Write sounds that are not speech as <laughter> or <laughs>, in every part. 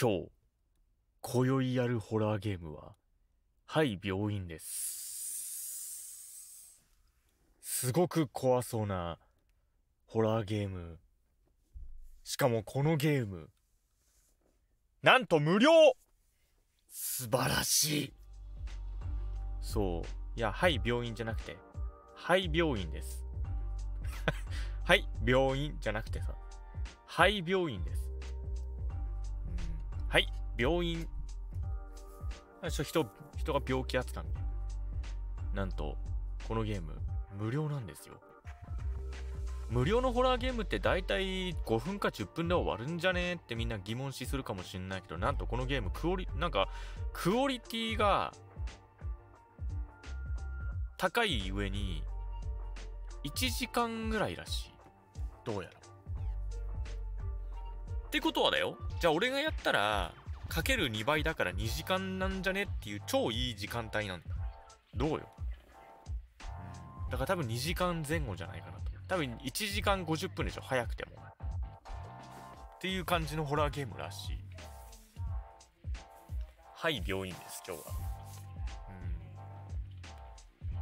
今日、今宵やるホラーゲームは、はい、病院です。すごく怖そうなホラーゲーム。しかもこのゲーム、なんと無料素晴らしいそう。いや、はい、病院じゃなくて、はい、病院です。<laughs> はい、病院じゃなくてさ、はい、病院です。病院。最初人、人が病気扱うんで。なんと、このゲーム、無料なんですよ。無料のホラーゲームって大体5分か10分で終わるんじゃねってみんな疑問視するかもしんないけど、なんとこのゲーム、クオリ、なんか、クオリティが高い上に、1時間ぐらいらしい。どうやら。ってことはだよ。じゃあ俺がやったら、かける2倍だから2時間なんじゃねっていう超いい時間帯なんだよ。どうよ？だから多分2時間前後じゃないかなと。多分1時間50分でしょ？早くても。っていう感じのホラーゲームらしい。はい、病院です、今日は。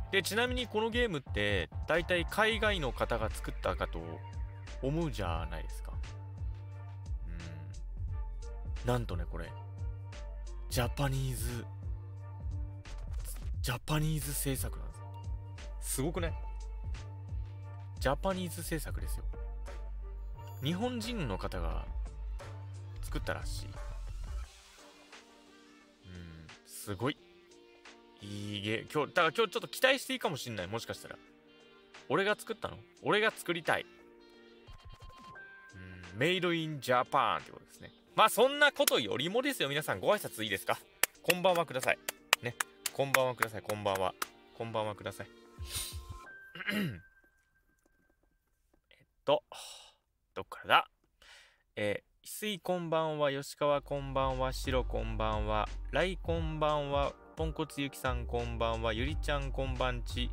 うん。で、ちなみにこのゲームって、大体海外の方が作ったかと思うじゃないですか。うん。なんとね、これ、ジャパニーズ、ジャパニーズ制作なんですよ。すごくねジャパニーズ制作ですよ。日本人の方が作ったらしい。うん、すごい。いいゲー、今日、だから今日ちょっと期待していいかもしんない。もしかしたら。俺が作ったの？俺が作りたい。うん、メイドインジャパンってことですね。まあそんなことよりもですよ。皆さんご挨拶いいですか？こんばんはください。ね。こんばんはください。こんばんは。こんばんはください。えっと、どっからだ？えー、翡翠こんばんは、吉川こんばんは、白こんばんは、ライこんばんは、ポンコツゆきさんこんばんは、ゆりちゃんこんばんち、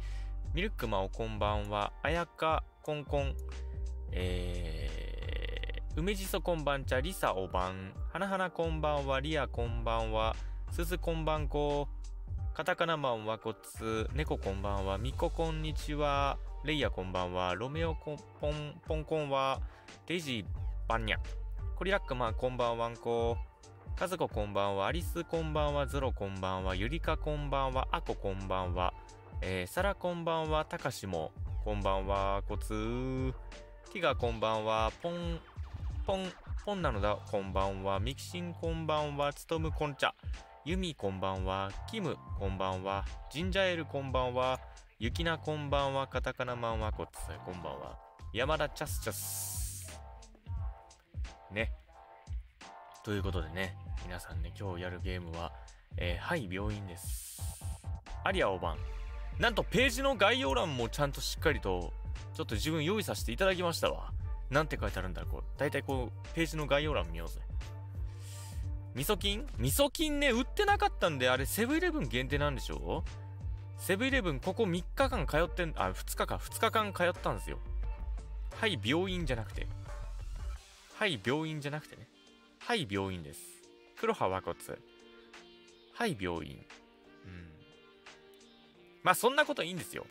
ミルクマオこんばんは、あやかこんこん、えー、梅じそこんばんちゃ、りさおばん、はなはなこんばんは、りあこんばんは、すずこんばんこ、カタカナマンはこつ、猫こんばんは、みここんにちは、レイヤこんばんは、ロメオこんポンポンコンは、デジバンニャ、コリラックマンこんばんはんこ、カズコこんばんは、アリスこんばんは、ゾロこんばんは、ゆりかこんばんは、アコこんばんは、えー、サラこんばんは、たかしもこんばんは、こつー、ティガこんばんは、ポン、ポン、ポンなのだ、こんばんは、ミキシンこんばんは、つとむこんちゃ、ユミこんばんは、キムこんばんは、ジンジャエールこんばんは、ユキナこんばんは、カタカナマンワコツこんばんは、山田チャスチャス。ね。ということでね、皆さんね、今日やるゲームは、えーはい、病院です。アリアおばん。なんとページの概要欄もちゃんとしっかりと、ちょっと自分用意させていただきましたわ。なんて書いてあるんだろう、こう。だいたいこう、ページの概要欄見ようぜ。味噌菌味噌菌ね、売ってなかったんで、あれセブンイレブン限定なんでしょ？セブンイレブンここ3日間通ってん、あ、2日か、2日間通ったんですよ。はい、病院じゃなくて。はい、病院じゃなくてね。はい、病院です。黒羽和骨。はい、病院。うん。まあ、そんなこといいんですよ。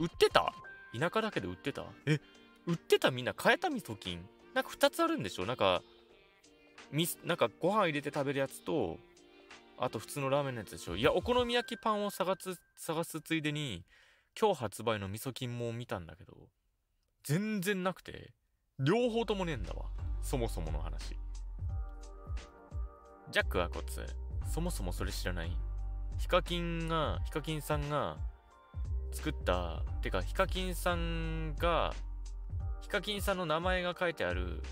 売ってた？田舎だけど売ってた？え、売ってたみんな変えた味噌菌？なんか2つあるんでしょ？なんか、みなんかご飯入れて食べるやつと、あと普通のラーメンのやつでしょ？いや、お好み焼きパンを探す、探すついでに、今日発売の味噌菌も見たんだけど、全然なくて、両方ともねえんだわ。そもそもの話。ジャックはコツ。そもそもそれ知らない？ヒカキンが、ヒカキンさんが作った、てかヒカキンさんが、ヒカキンさんの名前が書いてある、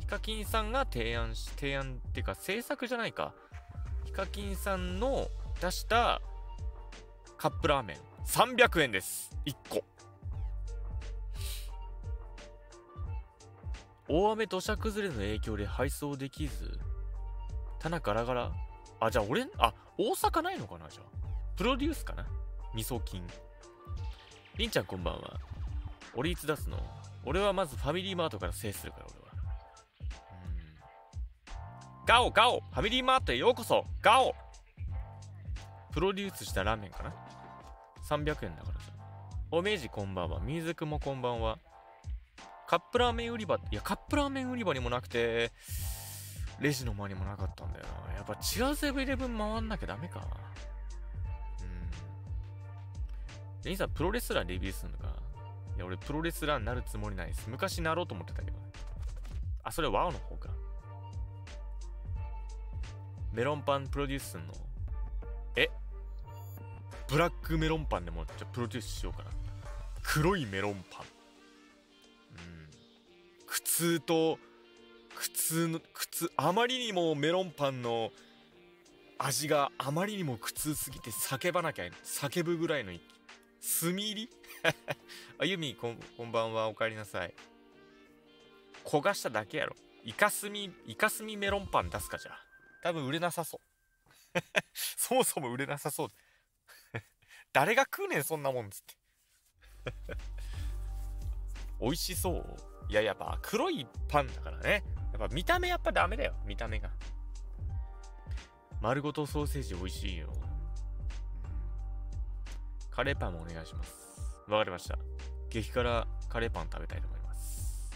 ヒカキンさんが提案し、提案っていうか制作じゃないか。ヒカキンさんの出したカップラーメン300円です。1個。大雨土砂崩れの影響で配送できず、棚ガラガラ。あ、じゃあ俺、あ、大阪ないのかなじゃあ。プロデュースかな味噌菌。りんちゃんこんばんは。俺いつ出すの？俺はまずファミリーマートから制するから俺は。うん。ガオガオファミリーマートへようこそガオプロデュースしたラーメンかな ?300 円だからさ。おめじこんばんは。みずくもこんばんは。カップラーメン売り場、いや、カップラーメン売り場にもなくて、レジの前にもなかったんだよな。やっぱ違うセブンイレブン回んなきゃダメか。うん。で、いざプロレスラーレビューするのか。や、俺プロレスラーになるつもりないです。昔なろうと思ってたけどね。あ、それワオの方か。メロンパンプロデュースのえ？ブラックメロンパンでもじゃプロデュースしようかな。黒いメロンパン。うん苦痛と苦痛の苦痛あまりにもメロンパンの味があまりにも苦痛すぎて叫ばなきゃ叫ぶぐらいの炭入り？<laughs> あゆみこんこんばんはおかえりなさい焦がしただけやろイカスミイカスミメロンパン出すかじゃ多分売れなさそう <laughs> そもそも売れなさそう <laughs> 誰が食うねんそんなもんつって美味しそういや、やっぱ黒いパンだからね。やっぱ見た目やっぱダメだよ。見た目が。丸ごとソーセージ美味しいよ。カレーパンもお願いします。わかりました。激辛カレーパン食べたいと思います。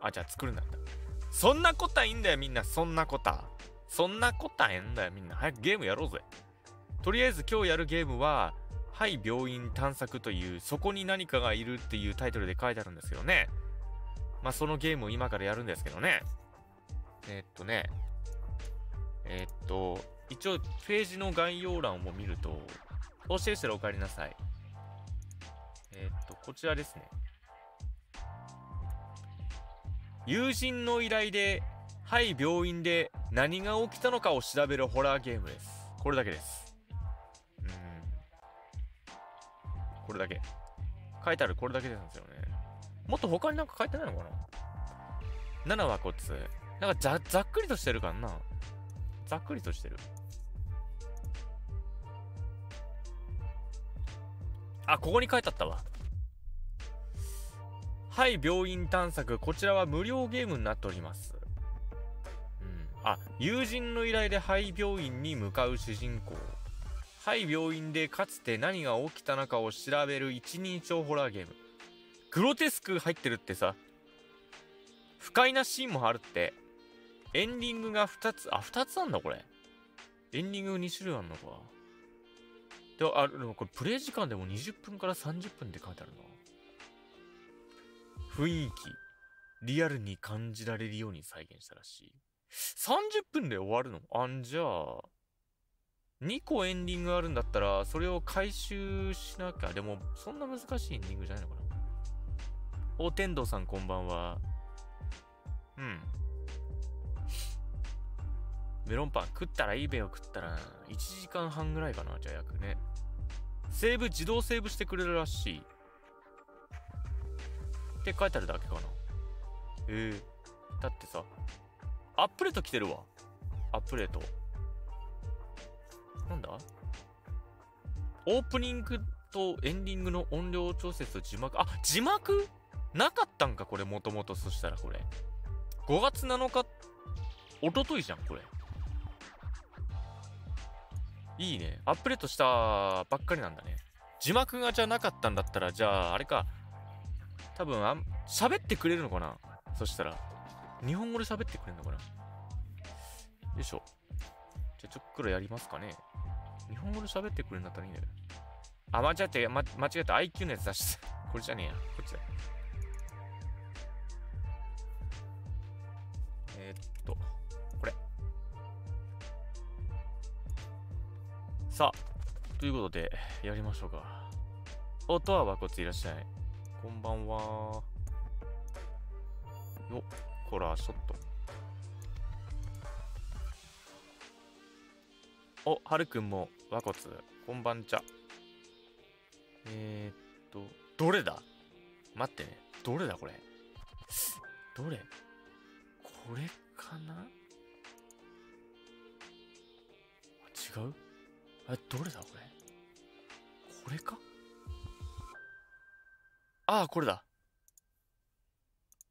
あ、じゃあ作るんだった。そんなことはいいんだよ、みんな。そんなことは。そんなことはええんだよ、みんな。早くゲームやろうぜ。とりあえず今日やるゲームは、はい病院探索という、そこに何かがいるっていうタイトルで書いてあるんですけどね。まあ、そのゲームを今からやるんですけどね。えー、っとね、えー、っと、一応、ページの概要欄を見ると、教えしたらお帰りなさい。えー、っと、こちらですね。友人の依頼で、はい病院で何が起きたのかを調べるホラーゲームです。これだけです。これだけ。書いてあるこれだけなんですよね。もっと他になんか書いてないのかな ?7 はこっち。なんかざざっくりとしてるかなざっくりとしてる。あ、ここに書いてあったわ。はい、病院探索。こちらは無料ゲームになっております。うん。あ、友人の依頼で廃病院に向かう主人公。はい病院でかつて何が起きたのかを調べる一人称ホラーゲーム。グロテスク入ってるってさ。不快なシーンもあるって。エンディングが2つ、あ、2つあんだこれ。エンディング2種類あんのか。であ、でもこれプレイ時間でも20分から30分って書いてあるな。雰囲気、リアルに感じられるように再現したらしい。30分で終わるの？あんじゃあ、2個エンディングあるんだったら、それを回収しなきゃ。でも、そんな難しいエンディングじゃないのかな？お、天童さんこんばんは。うん。メロンパン食ったらいいべよ食ったら1時間半ぐらいかなじゃあ約ね。セーブ自動セーブしてくれるらしい。って書いてあるだけかな。ええー、だってさ、アップデート来てるわ。アップデート。なんだ？オープニングとエンディングの音量調節と字幕、あ、字幕？なかったんか、これ、もともと。そしたら、これ。5月7日、おとといじゃん、これ。いいね。アップデートしたばっかりなんだね。字幕がじゃなかったんだったら、じゃあ、あれか。多分あん、喋ってくれるのかな？そしたら。日本語で喋ってくれるのかな？よいしょ。じゃあ、ちょっくらやりますかね。日本語で喋ってくれるんだったらいいんだよ。あ、間違って、ま、間違えた。IQ のやつ出して。これじゃねえや。こっちだ。えー、っと、さあ、ということで、やりましょうか。お、とはこっちいらっしゃい。こんばんは。よ、コラーショット。お、はるくんも、わこつ、こんばんちゃ。えー、っと、どれだ？待ってね。どれだこれ？どれ？これかな？あ、違う？あ、どれだこれ？これか？ああ、これだ。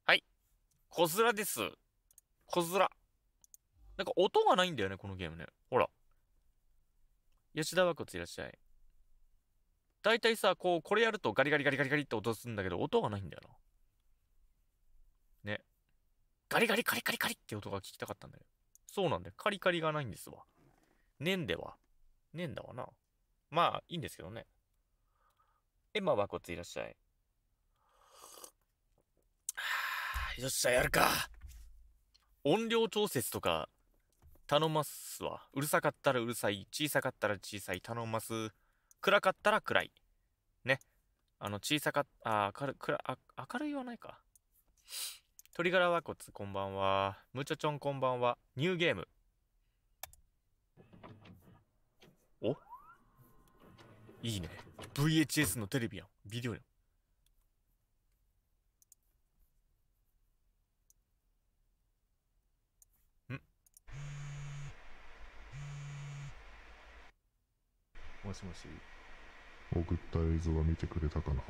はい。こずらです。こずら。なんか音がないんだよね、このゲームね。ほら。吉田和骨いらっしゃい。大体さ、こう、これやるとガリガリガリガリガリって音するんだけど、音がないんだよな。ね。ガリガリカリカリカリって音が聞きたかったんだよ。そうなんだよ。カリカリがないんですわ。ねんでは。ねえんだわな。まあ、いいんですけどね。エマ和骨いらっしゃい。よっしゃ、やるか。音量調節とか頼ますわ。うるさかったらうるさい。小さかったら小さい。頼ます。暗かったら暗い。ね。あの、小さかった、あ、明る、暗、あ、明るいはないか。鶏ガラ和骨、こんばんは。ムチョチョン、こんばんは。ニューゲーム。おいいね。VHS のテレビやん。ビデオやん。もしもし、送った映像は見てくれたかな？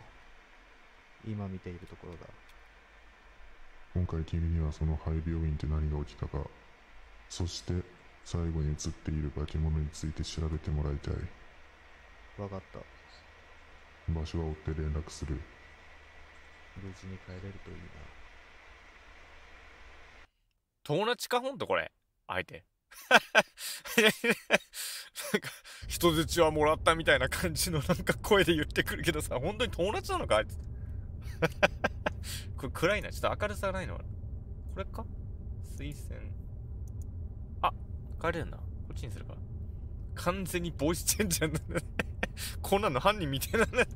今見ているところだ。今回君にはその廃病院って何が起きたかそして最後に映っている化け物について調べてもらいたいわかった。場所は追って連絡する無事に帰れるといいな。友達かほんとこれ。あえて。なんか、人質はもらったみたいな感じのなんか声で言ってくるけどさ、本当に友達なのか？あいつ。これ暗いな。ちょっと明るさがないの？かなこれか？推薦。あ、帰れるな。こっちにするか。完全にボイスチェンジャーなんだね。<laughs> こんなの犯人みたいなね。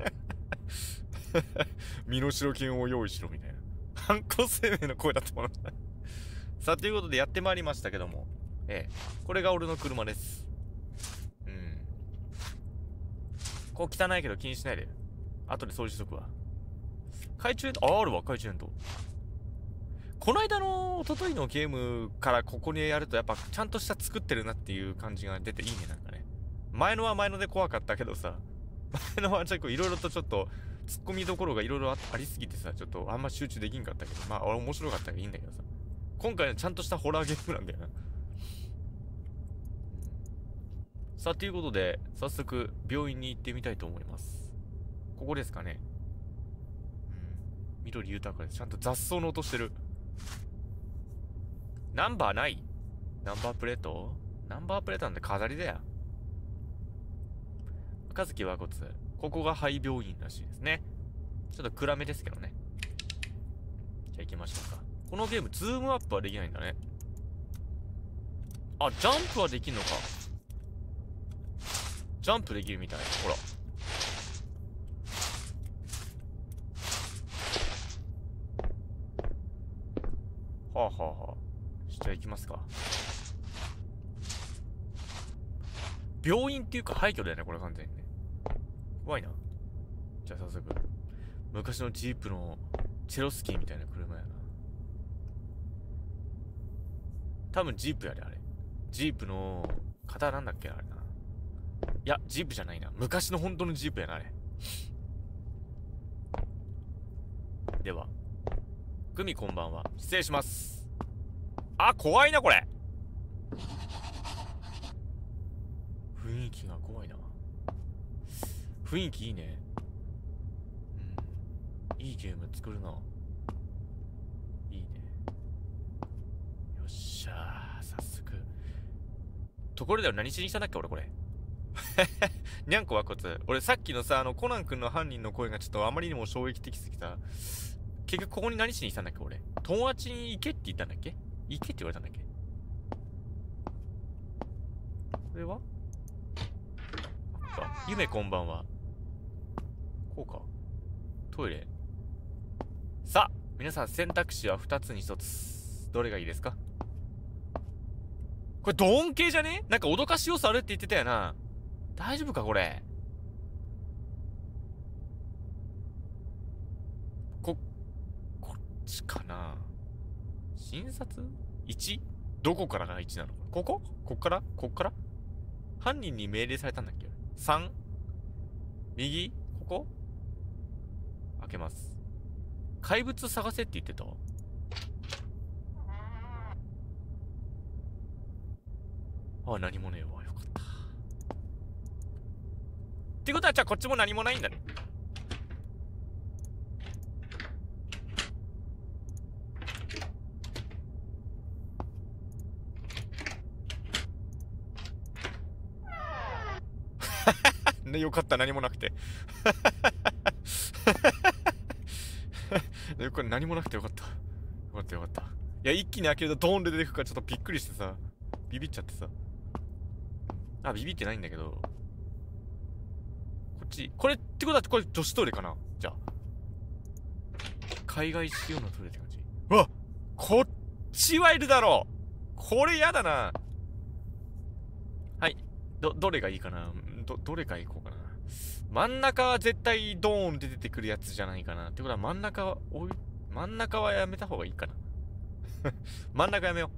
<laughs> 身代金を用意しろみたいな。犯行声明の声だったもの。<laughs> さあ、ということでやってまいりましたけども。ええ。これが俺の車です。うん。こう汚いけど気にしないで。後で掃除しとくわ。懐中電灯、あ、あるわ、懐中電灯。この間の、一昨日のゲームからここにやると、やっぱちゃんとした作ってるなっていう感じが出ていいね、なん。前のは前ので怖かったけどさ、前のはちょっといろいろとちょっと、突っ込みどころがいろいろありすぎてさ、ちょっとあんま集中できんかったけど、まあ、俺面白かったらいいんだけどさ。今回はちゃんとしたホラーゲームなんだよな。さあ、ということで、早速、病院に行ってみたいと思います。ここですかね。うん。緑豊かです。ちゃんと雑草の音してる。ナンバーない？ナンバープレート？ナンバープレートなんて飾りだよ。月和骨。ここが廃病院らしいですね。ちょっと暗めですけどね。じゃあ行きましょうか。このゲーム、ズームアップはできないんだね。あ、ジャンプはできんのか。ジャンプできるみたい。ほら。はあはあはあ。じゃあ行きますか。病院っていうか廃墟だよね、これ完全にね。怖いな。じゃあ早速。昔のジープのチェロスキーみたいな車やな。多分ジープやで、あれ。ジープの、型なんだっけあれな。いや、ジープじゃないな。昔の本当のジープやな、あれ。では、グミこんばんは。失礼します。あ、怖いな、これ。雰囲気が怖いな。雰囲気いいね。うん。いいゲーム作るな。いいね。よっしゃー、早速。ところで何しにしたんだっけ、俺これ。<laughs> にゃんこはこつ。俺さっきのさ、あの、コナン君の犯人の声がちょっとあまりにも衝撃的すぎた。結局ここに何しに来たんだっけ、俺。友達に行けって言ったんだっけ？行けって言われたんだっけ？これは？か。夢こんばんは。こうか。トイレ。さあ、皆さん選択肢は2つに1つ。どれがいいですか？これ、ドーン系じゃね？なんか脅かし要素あるって言ってたよな。大丈夫かこれ？こ、こっちかな？診察 ?1? どこからが1なの？ここ？こっから？こっから？犯人に命令されたんだっけ？?3? 右？ここ？開けます。怪物探せって言ってた？あ、何もねえわ。よかった。ってことは、じゃあこっちも何もないんだね。ね、よかった、何もなくて。よかった何もなくてよかった。よかったよかった。いや、一気に開けるとドーンで出てくからちょっとびっくりしてさ、ビビっちゃってさ。あ、ビビってないんだけど。こっち、これってことは、これ女子トイレかな？じゃあ。海外仕様のトイレって感じ。うわこっちはいるだろうこれやだな。ど、どれがいいかな？ど、どれかいこうかな。真ん中は絶対ドーンって出てくるやつじゃないかな。ってことは真ん中は、おい、真ん中はやめた方がいいかな。<laughs> 真ん中やめよ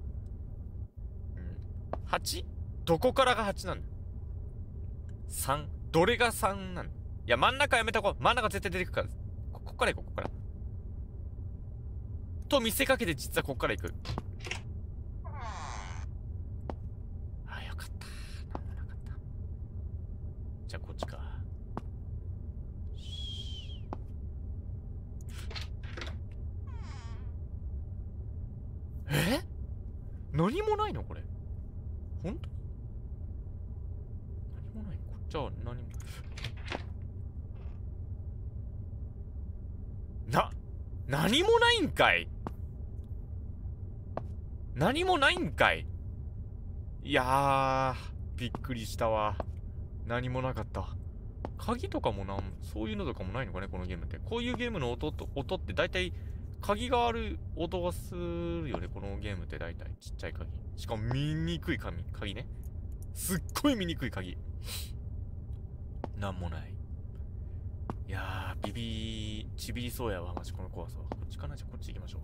う。うん。8? どこからが8なんだ ?3? どれが3なんだ？いや、真ん中やめたこう。真ん中絶対出てくるから。ここっから行こう、ここから。と見せかけて実はこっから行く。あ、よかった。なんもなかった。じゃあこっちか。え？何もないのこれ？本当？何もないこっちは何も。な、何もないんかい？何もないんかい？いや、びっくりしたわ。何もなかった。鍵とかもなん、そういうのとかもないのかね、このゲームって。こういうゲームの音と、音って大体、鍵がある音がするよね、このゲームって大体。ちっちゃい鍵。しかも見にくい鍵、鍵ね。すっごい見にくい鍵。なんもない。いやー、ビビー、ちびりそうやわ、マジこの怖さは。こっちかな？じゃあこっち行きましょう。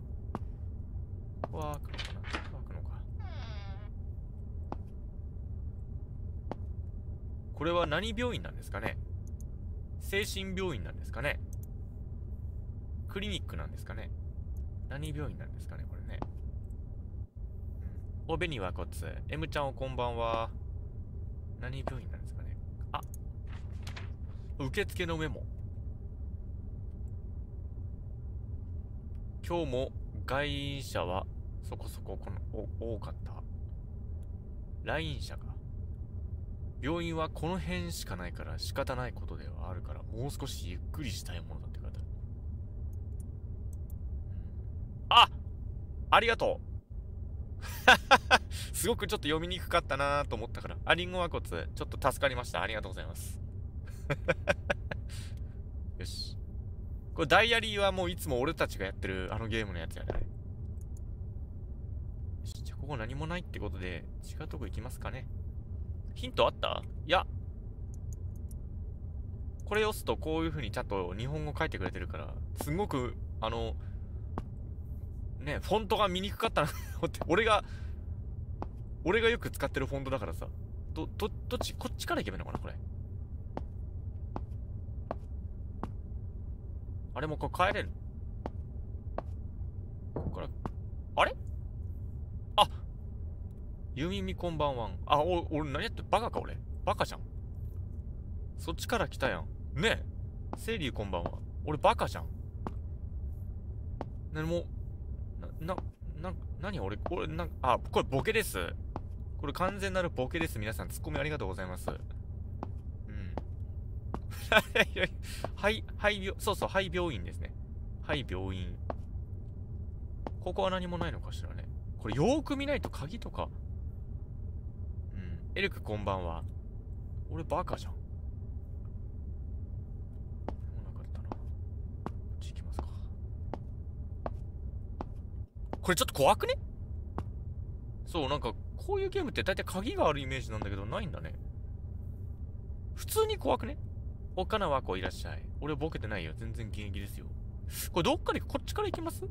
ここは開くのかなこ。れは何病院なんですかね？精神病院なんですかね？クリニックなんですかね？何病院なんですかね？これね。おべにはこつ。M ちゃんおこんばんは。何病院なんですかね？あ受付のメモ。今日も外車はそこそここの多かった。来院者が。病院はこの辺しかないから仕方ないことではあるからもう少しゆっくりしたいものだって書いてある。あありがとう <laughs> すごくちょっと読みにくかったなと思ったから。あ、リンゴ和骨、ちょっと助かりました。ありがとうございます。<laughs> よし。これダイアリーはもういつも俺たちがやってるあのゲームのやつやね。よし、じゃあここ何もないってことで違うとこ行きますかね。ヒントあった？いや。これ押すとこういう風にちゃんと日本語書いてくれてるから、すごく、あの、ね、フォントが見にくかったなって、俺が、俺がよく使ってるフォントだからさ。ど、ど、どっち、こっちから行けばいいのかなこれ？あれもうこれ帰れるここから、あれ？ゆみみこんばんはん。あ、お、俺何やってバカか俺。バカじゃん。そっちから来たやん。ねえ。セイリュウこんばんは。俺バカじゃん。なも、な、な、な、何？俺、これ、な、あ、これボケです。これ完全なるボケです。皆さん、ツッコミありがとうございます。うん。<laughs> はい、はい、病、そうそう、はい病院ですね。はい病院。ここは何もないのかしらね。これよーく見ないと鍵とか。エルクこんばんは。俺バカじゃん。なかったな。こっち行きますか。これちょっと怖くね？そう、なんか、こういうゲームって大体鍵があるイメージなんだけど、ないんだね。普通に怖くね？おかなわこいらっしゃい。俺ボケてないよ。全然現役ですよ。これどっかに、こっちから行きます？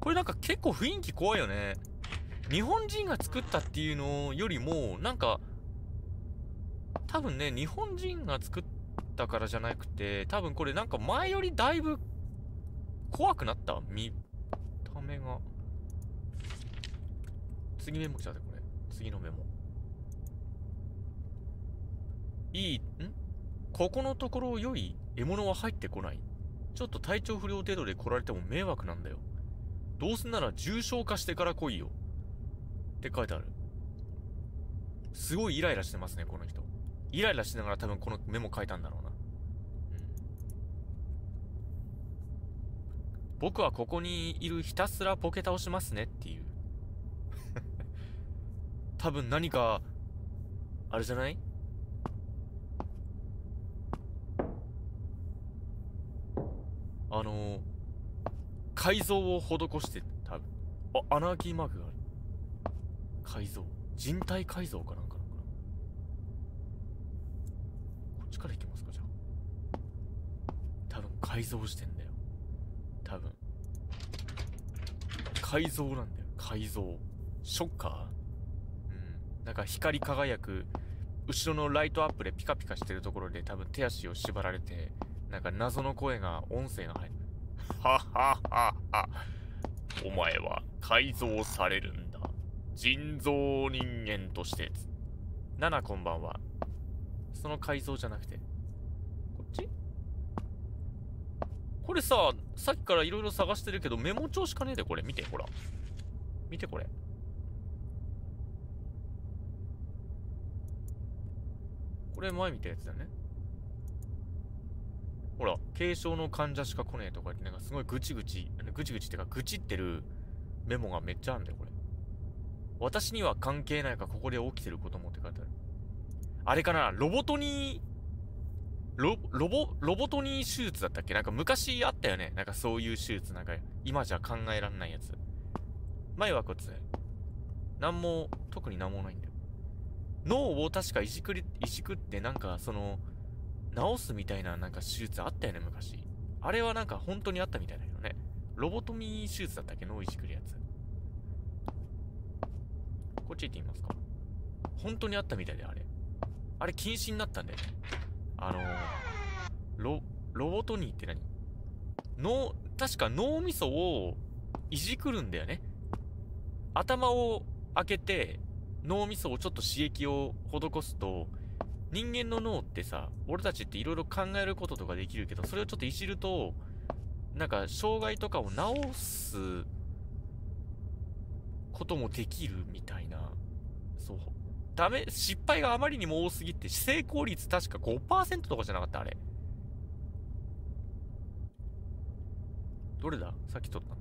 これなんか結構雰囲気怖いよね。日本人が作ったっていうのよりも、なんか、多分ね、日本人が作ったからじゃなくて、多分これなんか前よりだいぶ怖くなった？見た目が。次メモ来ちゃって、これ。次のメモ。いい、ん？ここのところ良い獲物は入ってこない。ちょっと体調不良程度で来られても迷惑なんだよ。どうせなら重症化してから来いよ。って書いてある。すごいイライラしてますね、この人。イライラしながら多分このメモ書いたんだろうな。うん、僕はここにいるひたすらポケ倒しますねっていう。<laughs> 多分何か、あれじゃない？あのー、改造を施して、多分。あ、アナーキーマークがある。改造。人体改造かなんかなのかなこっちから行きますか、じゃあ。多分改造してんだよ。多分。改造なんだよ。改造。ショッカー？うん。なんか光り輝く、後ろのライトアップでピカピカしてるところで多分手足を縛られて、なんか謎の声が、音声が入る。はははは。お前は改造されるんだ。人造人間として。ナナこんばんは。その改造じゃなくて。こっち？これさ、さっきからいろいろ探してるけどメモ帳しかねえで、これ。見て、ほら。見て、これ。これ前見たやつだね。ほら、軽症の患者しか来ねえとか言って、なんかすごいぐちぐち、ぐちぐちってか、ぐちってるメモがめっちゃあるんだよ、これ。私には関係ないか、ここで起きてることもって書いてある。あれかな、ロボトニー、ロ、ロボ、ロボトニー手術だったっけ？なんか昔あったよね。なんかそういう手術。なんか今じゃ考えらんないやつ。前はこっち。なんも、特になんもないんだよ。脳を確かいじくり、いじくってなんかその、治すみたいななんか手術あったよね、昔。あれはなんか本当にあったみたいだけどね。ロボトミー手術だったっけ？脳いじくるやつ。こっち行ってみますか。本当にあったみたいで、あれ。あれ禁止になったんだよね。あのー、ロ、ロボトニーって何？脳、確か脳みそをいじくるんだよね。頭を開けて、脳みそをちょっと刺激を施すと、人間の脳ってさ、俺たちっていろいろ考えることとかできるけど、それをちょっといじると、なんか、障害とかを治すこともできるみたいな。そう。ダメ、失敗があまりにも多すぎて、成功率確か5%とかじゃなかったあれ。どれだ？さっき取ったの。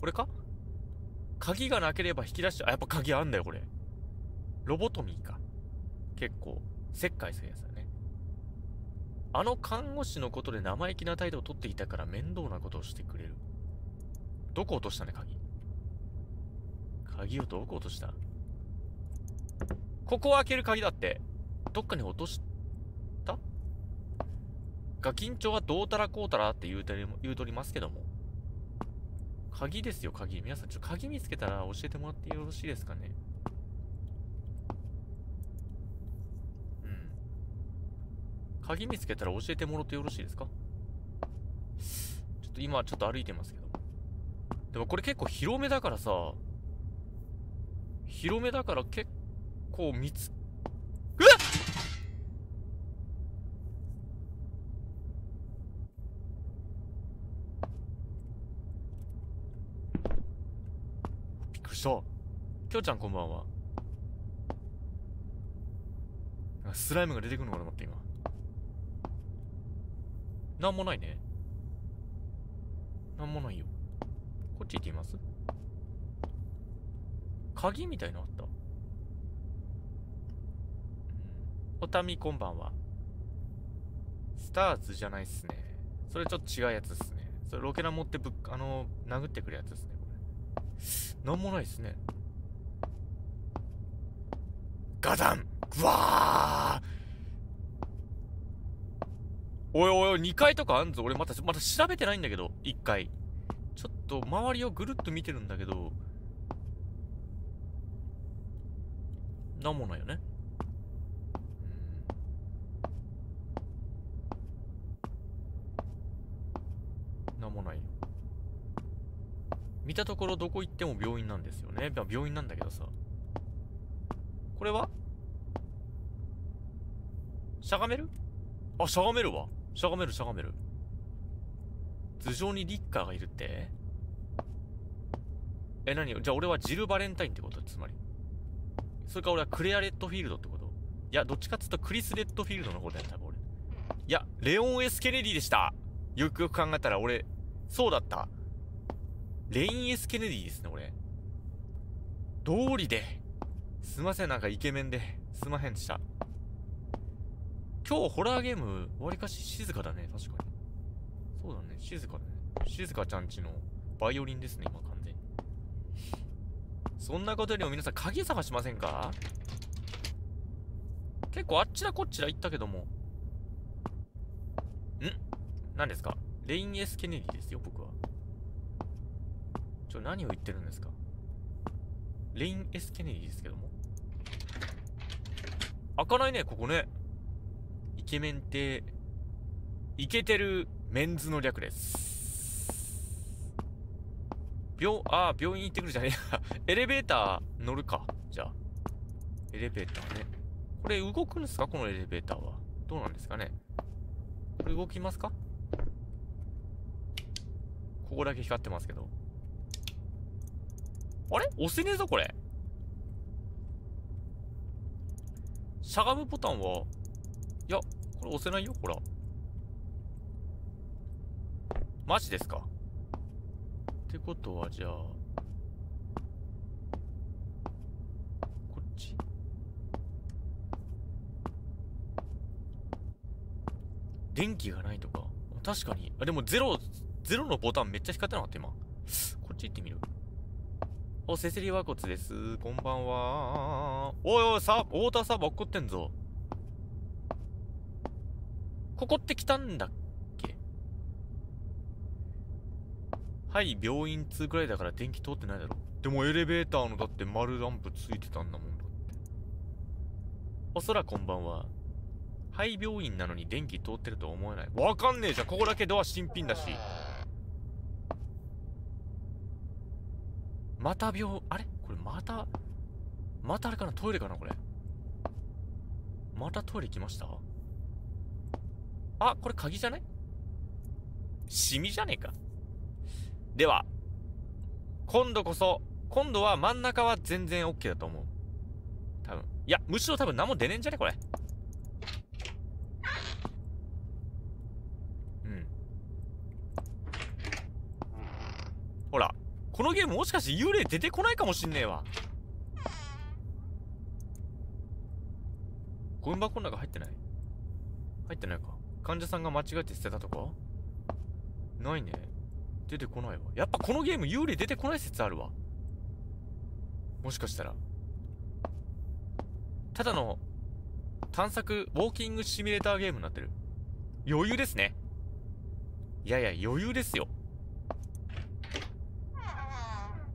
これか？鍵がなければ引き出しちゃう。あ、やっぱ鍵あんだよ、これ。ロボトミーか。結構、切開するやつだね。あの看護師のことで生意気な態度をとっていたから面倒なことをしてくれる。どこ落としたね、鍵？鍵をどこ落としたここを開ける鍵だって。どっかに落とした？ガキンチョはどうたらこうたらって言うて言うとりますけども。鍵ですよ、鍵。皆さん、ちょっと鍵見つけたら教えてもらってよろしいですかね？うん。鍵見つけたら教えてもらってよろしいですか？ちょっと今、ちょっと歩いてますけど。でもこれ結構広めだからさ、広めだから結構見つ、えっびっくりした。きょうちゃんこんばんは。スライムが出てくるのかと思って今。なんもないね。なんもないよ。こっち行ってみます？鍵みたいのあった、うん、おたみこんばんは。スターズじゃないっすね。それちょっと違うやつっすね。それロケラ持ってぶっ、あの、殴ってくるやつっすね、これ。なんもないっすね。ガダンぐわーおいおいおい、2階とかあんぞ。俺また、また調べてないんだけど、1階。ちょっと周りをぐるっと見てるんだけど、なんもないよね。うん。なんもないよ。見たところどこ行っても病院なんですよね。病院なんだけどさ。これは？しゃがめる？あ、しゃがめるわ。しゃがめる、しゃがめる。頭上にリッカーがいるって？え、何じゃあ俺はジル・バレンタインってこと？つまり。それか俺はクレア・レッドフィールドってこと？いや、どっちかっつうとクリス・レッドフィールドの方だよ、多分俺。いや、レオン・エス・ケネディでした。よくよく考えたら俺、そうだった。レオン・エス・ケネディですね、俺。道理で。すいません、なんかイケメンで。すいませんでした。今日ホラーゲーム、わりかし静かだね、確かに。そうだね、静かだね。静かちゃんちのバイオリンですね、今。そんなことよりも皆さん鍵探しませんか？結構あっちらこっちら行ったけども。ん？何ですか？レイン・エス・ケネディですよ、僕は。ちょ、何を言ってるんですか？レオン・エス・ケネディですけども。開かないね、ここね。イケメンって、イケてるメンズの略です。病、あー、病院行ってくるじゃねえや。<laughs> エレベーター乗るか。じゃあ。エレベーターね。これ動くんですか？このエレベーターは。どうなんですかね？これ動きますか？ここだけ光ってますけど。あれ？押せねえぞ、これ。しゃがむボタンは、いや、これ押せないよ、ほら。マジですか？ってことは、じゃあ、こっち？電気がないとか？確かに。あ、でもゼロ、ゼロのボタンめっちゃ光ってなかった、今。こっち行ってみる。お、セセリワコツです。こんばんは。おいおい、さ、ウォーターサーバー怒ってんぞ。ここって来たんだっけはい、病院2くらいだから電気通ってないだろ。でもエレベーターのだって丸ランプついてたんだもんだって。おそらこんばんは。廃病院なのに電気通ってるとは思えない。わかんねえじゃん。ここだけドア新品だし。また病、あれ？これまた、またあれかな？トイレかなこれ？またトイレ来ました？あ、これ鍵じゃない？シミじゃねえか？では、今度こそ、今度は真ん中は全然 OK だと思う。多分。いや、むしろ多分何も出ねえんじゃね？これ。うん。ほら、このゲームもしかして幽霊出てこないかもしんねえわ。ゴミ箱の中入ってない？入ってないか。患者さんが間違えて捨てたとかないね。出てこないわ。やっぱこのゲーム幽霊出てこない説あるわ。もしかしたら。ただの探索、ウォーキングシミュレーターゲームになってる。余裕ですね。いやいや、余裕ですよ。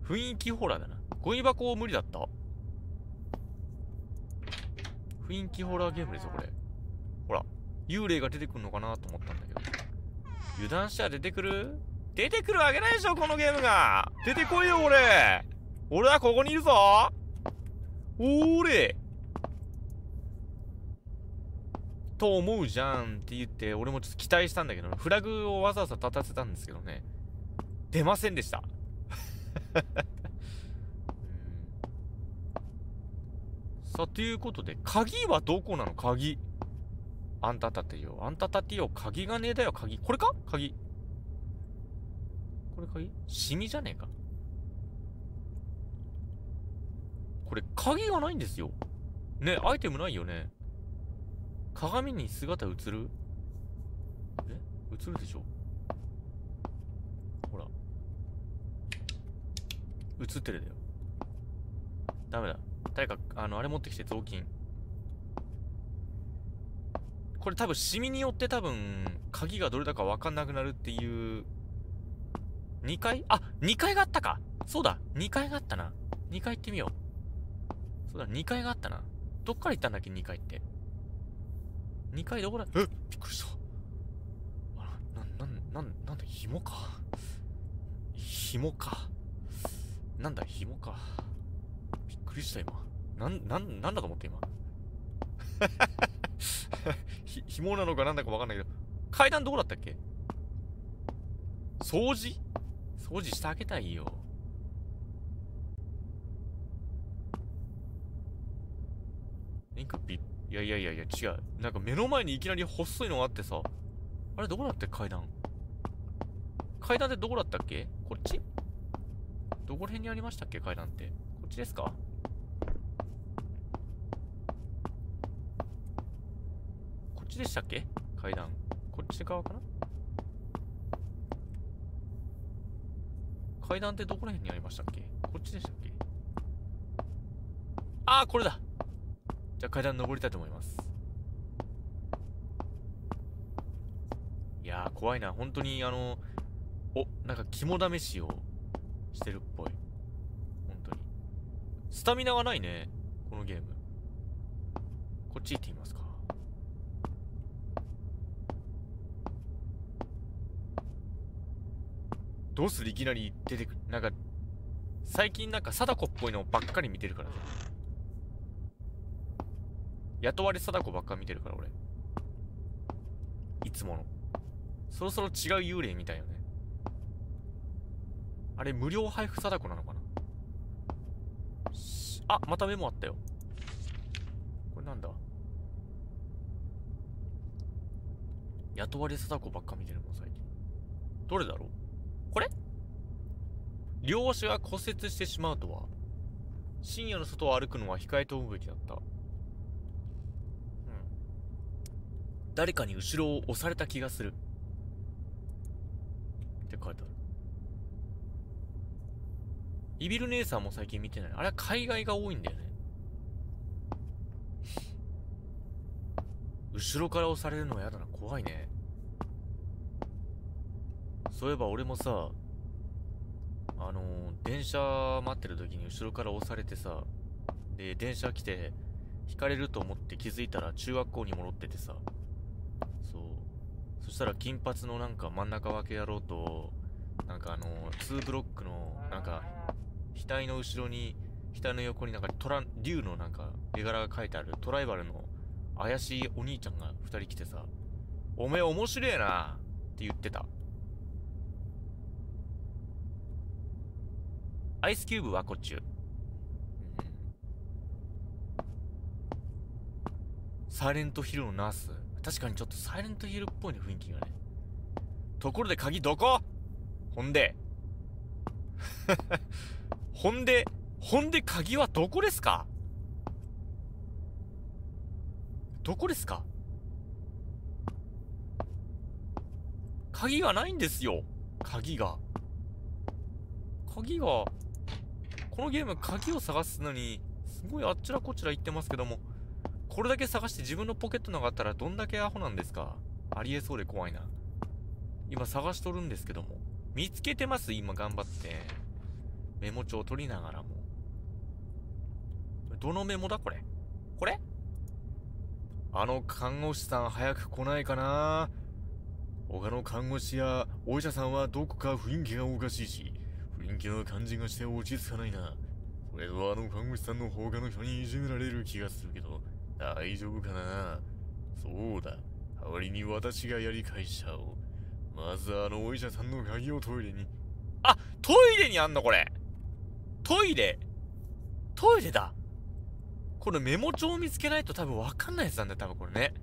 雰囲気ホラーだな。ゴミ箱無理だった？雰囲気ホラーゲームですよ、これ。ほら、幽霊が出てくるのかなと思ったんだけど。油断したら出てくる？出てくるわけないでしょ、このゲームが出てこいよ、俺俺はここにいるぞおーれと思うじゃんって言って、俺もちょっと期待したんだけど、フラグをわざわざ立たせたんですけどね。出ませんでした。さあ、ということで、鍵はどこなの？鍵。あんたたてよ。あんたたてよ。鍵がねえだよ、鍵。これか？鍵。これ鍵？シミじゃねえか？これ、鍵がないんですよ。ね、アイテムないよね？鏡に姿映る？え？映るでしょ？ほら。映ってるだよ。ダメだ。誰か、あの、あれ持ってきて、雑巾。これ多分、シミによって多分、鍵がどれだか分かんなくなるっていう。2階？あ !2 階があったかそうだ !2 階があったな。2階行ってみよう。そうだ、2階があったな。どっから行ったんだっけ ?2 階って。2階どこだ？えびっくりした。あら、な、なん、なん、なんだ、紐か。紐か。なんだ、紐か。びっくりした、今。なん、なん、なんだと思って、今。<laughs> ひ紐なのかなんだかわかんないけど階段どこだったっけ？掃除？掃除してあげたいよ。なんかびいやいやいやいや違う。なんか目の前にいきなり細いのがあってさ。あれどこだって階段？階段ってどこだったっけ？こっち？どこら辺にありましたっけ？階段って。こっちですか？こっちでしたっけ？階段。こっち側かな？階段ってどこら辺にありましたっけ？こっちでしたっけ？ああこれだ。じゃあ階段登りたいと思います。いやー怖いな。本当にあのおなんか肝試しをしてるっぽい。本当に。スタミナがないねこのゲーム。こっち行ってみますか。どうする？いきなり出てくる。なんか最近なんか貞子っぽいのばっかり見てるからさ。雇われ貞子ばっか見てるから俺。いつもの。そろそろ違う幽霊みたいよね。あれ無料配布貞子なのかな？あまたメモあったよ。これなんだ？雇われ貞子ばっか見てるもん最近。どれだろう？これ？両足が骨折してしまうとは？深夜の外を歩くのは控えとむべきだった。誰かに後ろを押された気がする。って書いてある。イビル姉さんも最近見てない。あれは海外が多いんだよね。<laughs> 後ろから押されるのは嫌だな。怖いね。そういえば俺もさあのー電車待ってる時に後ろから押されてさで電車来て引かれると思って気づいたら中学校に戻っててさ。そう。そしたら金髪のなんか真ん中分け野郎となんかあの2ブロックのなんか額の後ろに額の横になんかトラ竜のなんか絵柄が書いてあるトライバルの怪しいお兄ちゃんが2人来てさ「おめえ面白えな」って言ってた。アイスキューブはこっちゅう、サイレントヒルのナース？確かにちょっとサイレントヒルっぽいね雰囲気がね。ところで鍵どこ？ほんで。<laughs> ほんでほんで鍵はどこですか？どこですか？鍵がないんですよ。鍵が。鍵がこのゲーム鍵を探すのにすごいあっちらこちら行ってますけどもこれだけ探して自分のポケットのがあったらどんだけアホなんですか？ありえそうで怖いな。今探しとるんですけども見つけてます？今頑張って。メモ帳を取りながらも。どのメモだこれ？これ？あの看護師さん早く来ないかな？他の看護師やお医者さんはどこか雰囲気がおかしいし。雰囲気の感じがして落ち着かないな。それとあの看護師さんの放課の人にいじめられる気がするけど大丈夫かな？そうだ。代わりに私がやり返しちゃおう。まずあのお医者さんの鍵をトイレに。あトイレにあんのこれ？トイレ？トイレだ。これメモ帳を見つけないと多分分かんないやつなんだよ多分これね。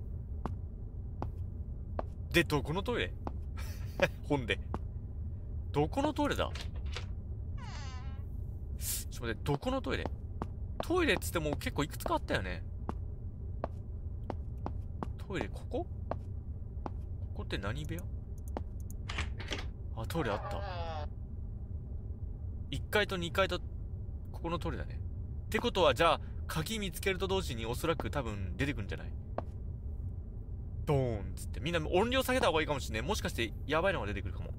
でどこのトイレ？<laughs> 本で。どこのトイレだ？ちょっと待ってどこのトイレ？トイレっつっても結構いくつかあったよね。トイレここ？ここって何部屋？あトイレあった。1階と2階とここのトイレだね。ってことはじゃあ鍵見つけると同時におそらく多分出てくんじゃない？ドーンっつって。みんな音量下げた方がいいかもしれない。もしかしてやばいのが出てくるかも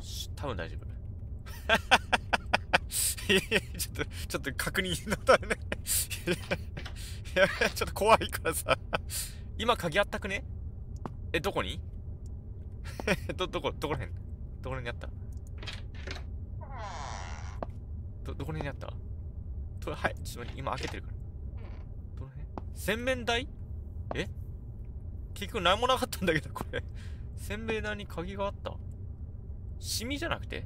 し多分大丈夫。<laughs> ちょっとちょっと確認のためね。い <laughs> やちょっと怖いからさ。今鍵あったくね？えどこに？<laughs> どどこどこらへんどこにあった？ど、どこにあった？とはい、ちょっと、今開けてるから。どの辺？洗面台？え？結局何もなかったんだけど、これ。洗面台に鍵があった。シミじゃなくて？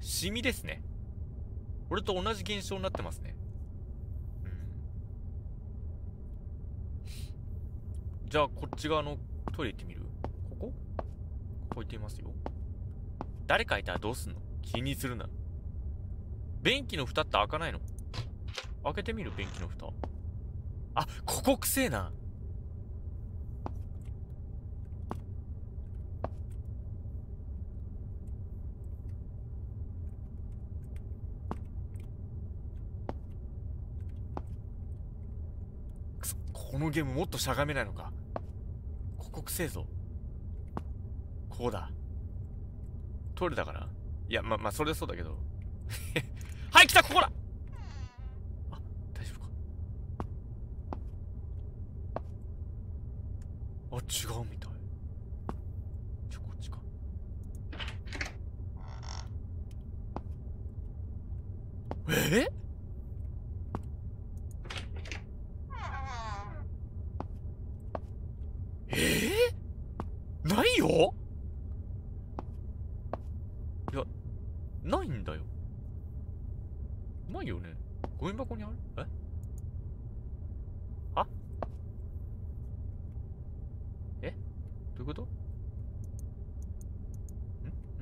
シミですね。俺と同じ現象になってますね。うん。じゃあ、こっち側のトイレ行ってみる？ここ？ここ行ってみますよ。誰かいたらどうすんの？気にするな。便器の蓋って開かないの？開けてみる？便器の蓋。あ、ここくせえな。くそこのゲームもっとしゃがめないのか？ここくせえぞ。こうだ。トイレだから？いや、ま、まあ、それはそうだけど。<laughs> はい、来たここだあ、大丈夫か？あ、違うみたい。ちょ、こっちか。ええー、ないよいや、ないんだよ。ないよね。ゴミ箱にあるえあえどういうこと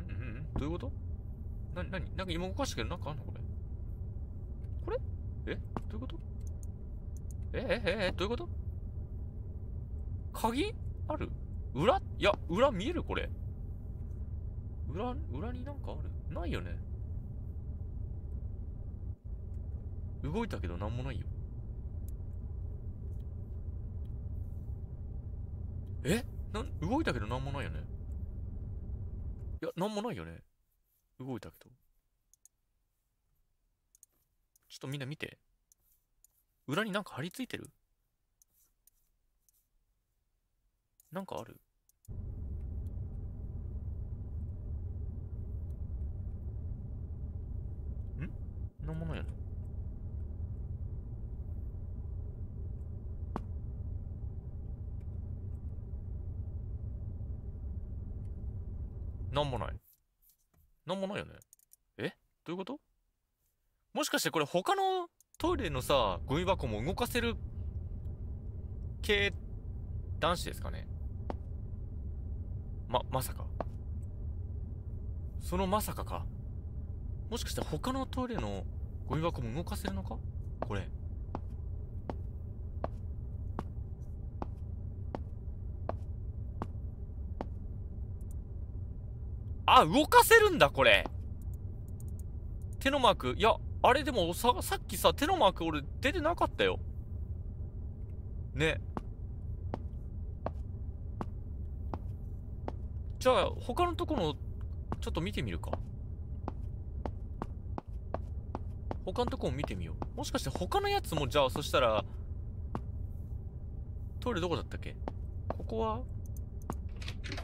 んんんんんどういうことな、なになんか今動かしたけどなんかあんのこれ？これ？え？どういうこと？え？え？え？え？どういうこと？鍵？ある？裏？いや、裏見えるこれ。裏、裏になんかある？ないよね。動いたけどなんもないよ。え？なん、動いたけどなんもないよね。いや、なんもないよね。動いたけど。ちょっとみんな見て。裏になんか貼り付いてる？なんかある？ん？なんもないよね。なんもない。なんもないよね。え？どういうこと？もしかしてこれ他のトイレのさ、ゴミ箱も動かせる系男子ですかね？ま、まさか。そのまさかか？もしかして他のトイレのゴミ箱も動かせるのか？これ。あ、動かせるんだ、これ。手のマーク。いや、あれでもさ、さっきさ、手のマーク俺出てなかったよ。ね。じゃあ、他のところ、ちょっと見てみるか。他のとこも見てみよう。もしかして他のやつも、じゃあ、そしたら、トイレどこだったっけ？ここは、こ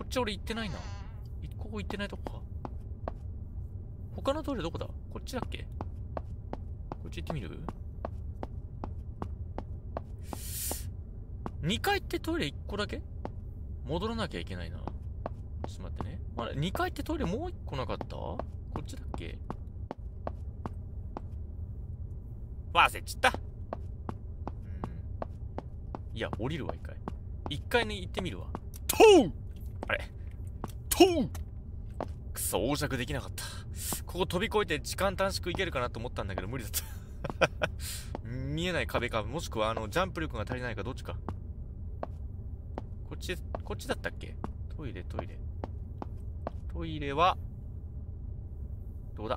っち俺行ってないな。ここ行ってないとこか。他のトイレどこだ？こっちだっけ？っち行ってみる ?2 階ってトイレ1個だけ？戻らなきゃいけないな。ちょっと待ってね。あれ、2階ってトイレもう1個なかった？こっちだっけ？忘れちった。うん。いや、降りるわ、1階。1階に行ってみるわ。とうあれとうくそ、横着できなかった。ここ飛び越えて時間短縮いけるかなと思ったんだけど無理だった。<laughs> 見えない壁か、もしくはあの、ジャンプ力が足りないか、どっちか。こっち、こっちだったっけ？トイレ、トイレ。トイレは、どうだ？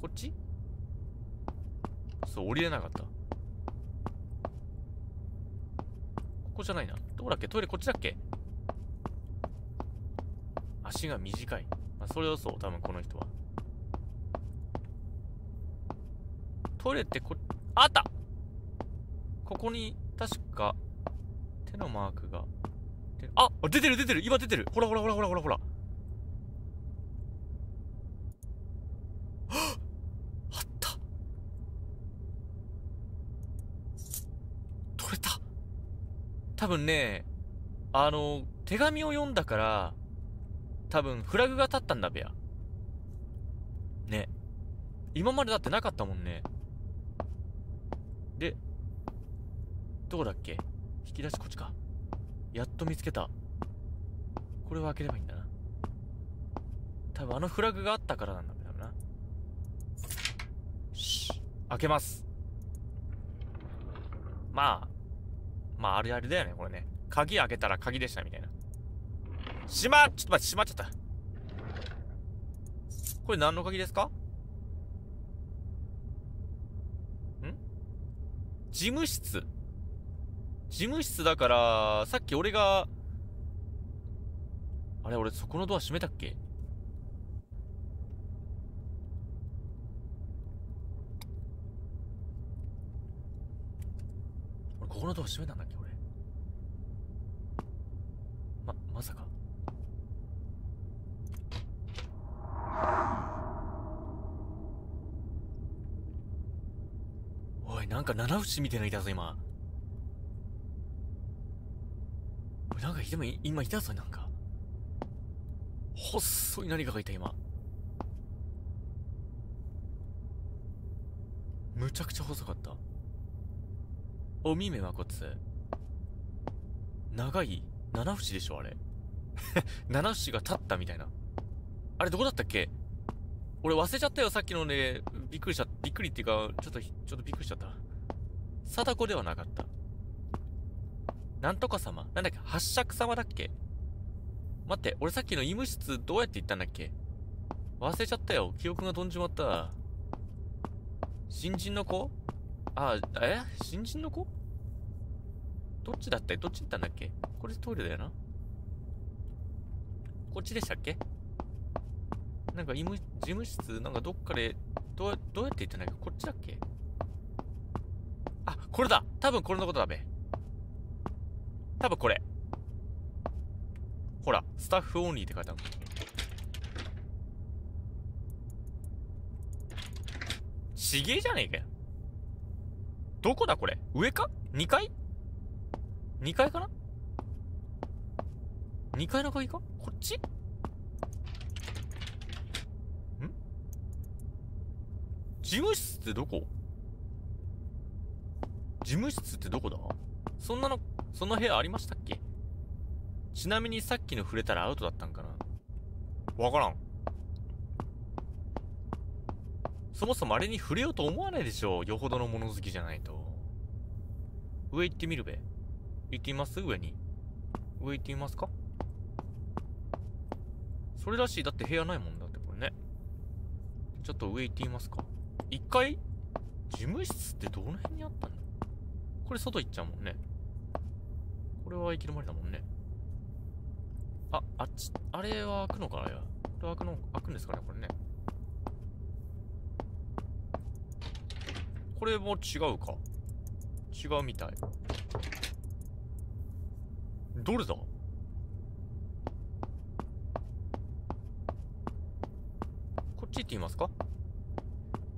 こっち？そう、降りれなかった。ここじゃないな。どこだっけ？トイレこっちだっけ？足が短い。まあ、それをそう、多分この人は。トイレってこ、あった。ここに、確か、手のマークが。であ出てる出てる。今出てる。ほらほらほらほらほら。ほらあった。取れた。多分ねあの手紙を読んだから多分フラグが立ったんだべや。ね。今までだってなかったもんね。どこだっけ？引き出しこっちか。やっと見つけた。これを開ければいいんだな。多分あのフラグがあったからなんだ多分な。し開けます。まあまああるあるだよねこれね。鍵開けたら鍵でしたみたいな。しまちょっと待って閉まっちゃった。これ何の鍵ですか？ん？事務室。事務室だから、さっき俺が、あれ俺そこのドア閉めたっけ？俺ここのドア閉めたんだっけ俺？ま、まさか。おい、なんか七節みたいなのいたぞ、今。なんかでも今いたぞ、なんか。細い何かがいた、今。むちゃくちゃ細かった。おみめはこつ。長い七節でしょ、あれ。<laughs> 七節が立ったみたいな。あれどこだったっけ？俺忘れちゃったよ、さっきのね、びっくりした。びっくりっていうか、ちょっと、ちょっとびっくりしちゃった。貞子ではなかった。なんとか様？なんだっけ？八尺様だっけ？待って、俺さっきの医務室どうやって行ったんだっけ？忘れちゃったよ。記憶が飛んじまった。新人の子？あ、え？新人の子？どっちだった？どっち行ったんだっけ？これトイレだよな。こっちでしたっけ？なんか医務、事務室、なんかどっかで、どう、どうやって行ったんだっけ？こっちだっけ？あ、これだ！多分これのことだべ。多分これ。ほら、スタッフオンリーって書いてある。ちげえじゃねえかよ。どこだこれ？上か ?2 階 ?2 階かな ?2 階の鍵か？こっち？ん？事務室ってどこ？事務室ってどこだ？そんなの、そんな部屋ありましたっけ？ちなみにさっきの触れたらアウトだったんかな？わからん。そもそもあれに触れようと思わないでしょ？よほどの物好きじゃないと。上行ってみるべ。行ってみます？上に。上行ってみますか？それらしい。だって部屋ないもんだってこれね。ちょっと上行ってみますか。一階事務室ってどの辺にあったんだ？これ外行っちゃうもんね。これは行き止まりだもんね。あ、あっち、あれは開くのかなや。これは開くの、開くんですかねこれね。これも違うか。違うみたい。どれだ？こっち行ってみますか？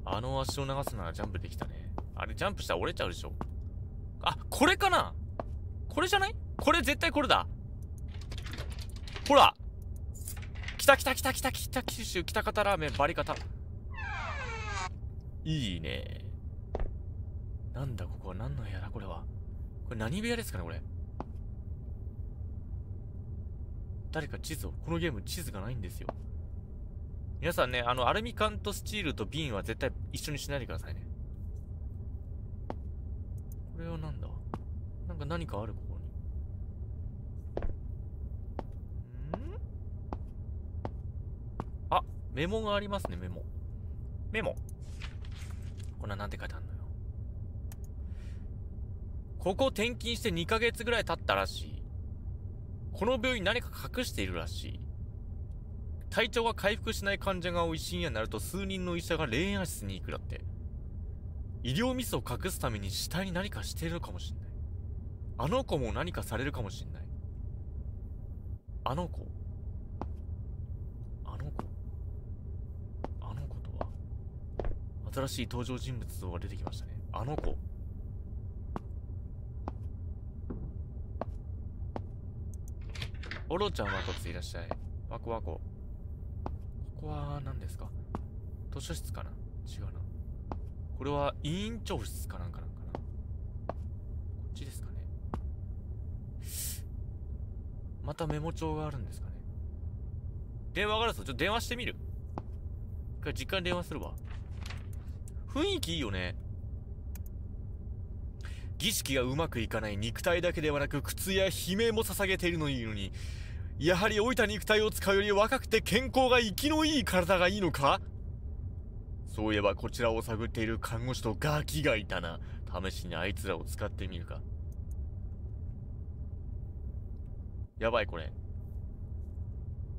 あの足を流すならジャンプできたね。あれジャンプしたら折れちゃうでしょ。あ、これかな？これじゃない？これ絶対これだ。ほら来た来た来た来た来た九州北方ラーメンバリ方。いいね。なんだここは何の部屋だこれは。これ何部屋ですかねこれ。誰か地図を。このゲーム地図がないんですよ。皆さんね、あの、アルミ缶とスチールと瓶は絶対一緒にしないでくださいね。これはなんだ？なんか何かあるここに。ん？あ、メモがありますね、メモ。メモ。こんななんて書いてあるのよ。ここ転勤して2ヶ月ぐらい経ったらしい。この病院何か隠しているらしい。体調が回復しない患者が多い深夜になると数人の医者が霊園室に行くだって。医療ミスを隠すために死体に何かしているのかもしんない。あの子も何かされるかもしんない。あの子？あの子？あの子とは？新しい登場人物像が出てきましたね。あの子？おろちゃんわこついらっしゃい。わこわこここは何ですか？図書室かな？違うな。これは委員長室かなんかなんかな？こっちですかね。またメモ帳があるんですかね。電話があるぞ。ちょっと電話してみる。一回実家に電話するわ。雰囲気いいよね。儀式がうまくいかない肉体だけではなく靴や悲鳴も捧げているのにいいのに。やはり老いた肉体を使うより若くて健康が生きのいい体がいいのか？そういえばこちらを探っている看護師とガキがいたな。試しにあいつらを使ってみるか。やばいこれ。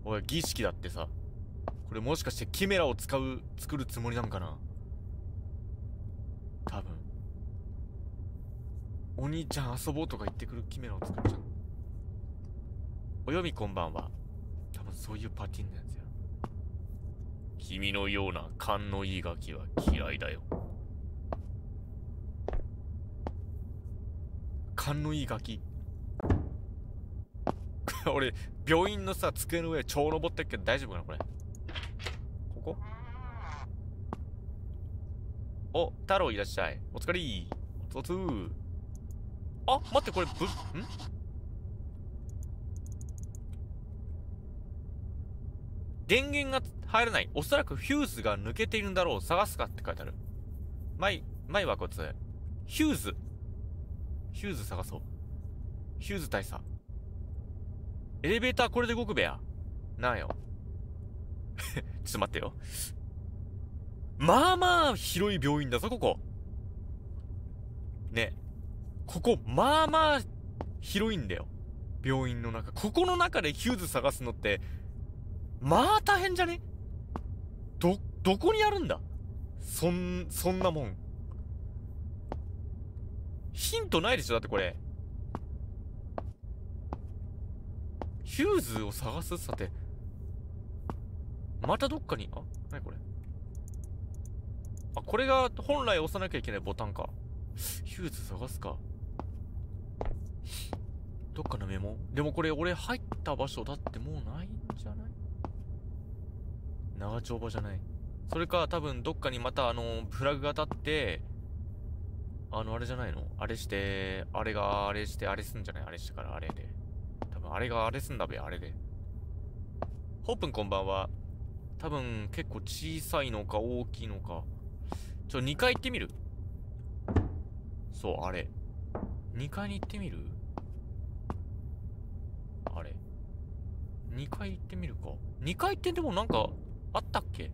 おい儀式だってさ。これもしかしてキメラを使う作るつもりなんかな。多分。お兄ちゃん遊ぼうとか言ってくるキメラを作っちゃう。およみこんばんは。多分そういうパティンのやつ君のような勘のいいガキは嫌いだよ。勘のいいガキ？<laughs> 俺病院のさ机の上超登ってるけど大丈夫かなこれ？ここ？お太郎いらっしゃい。お疲れ。おつおつ。あ待ってこれぶん？電源が入らない。おそらくフューズが抜けているんだろう。探すかって書いてある。前前はこいつ。ヒューズ。ヒューズ探そう。ヒューズ大佐。エレベーターこれで動くべや。なあよ。<laughs> ちょっと待ってよ。まあまあ広い病院だぞここ。ね。ここまあまあ広いんだよ。病院の中。ここの中でヒューズ探すのってまあ大変じゃね？どどこにあるんだ？そんそんなもん。ヒントないでしょ？だってこれ。ヒューズを探す？さて。またどっかに？あ何これ？あこれが本来押さなきゃいけないボタンか。ヒューズ探すか。どっかのメモ？でもこれ俺入った場所だってもうないんじゃない？長丁場じゃない。それか多分どっかにまたあのフラグが立ってあのあれじゃないの？あれしてあれがあれしてあれすんじゃない？あれしてからあれで。多分あれがあれすんだべあれで。ホープンこんばんは。多分結構小さいのか大きいのか。ちょ2階行ってみる？そうあれ。2階に行ってみる？あれ。2階行ってみるか。2階ってでもなんかあったっけ？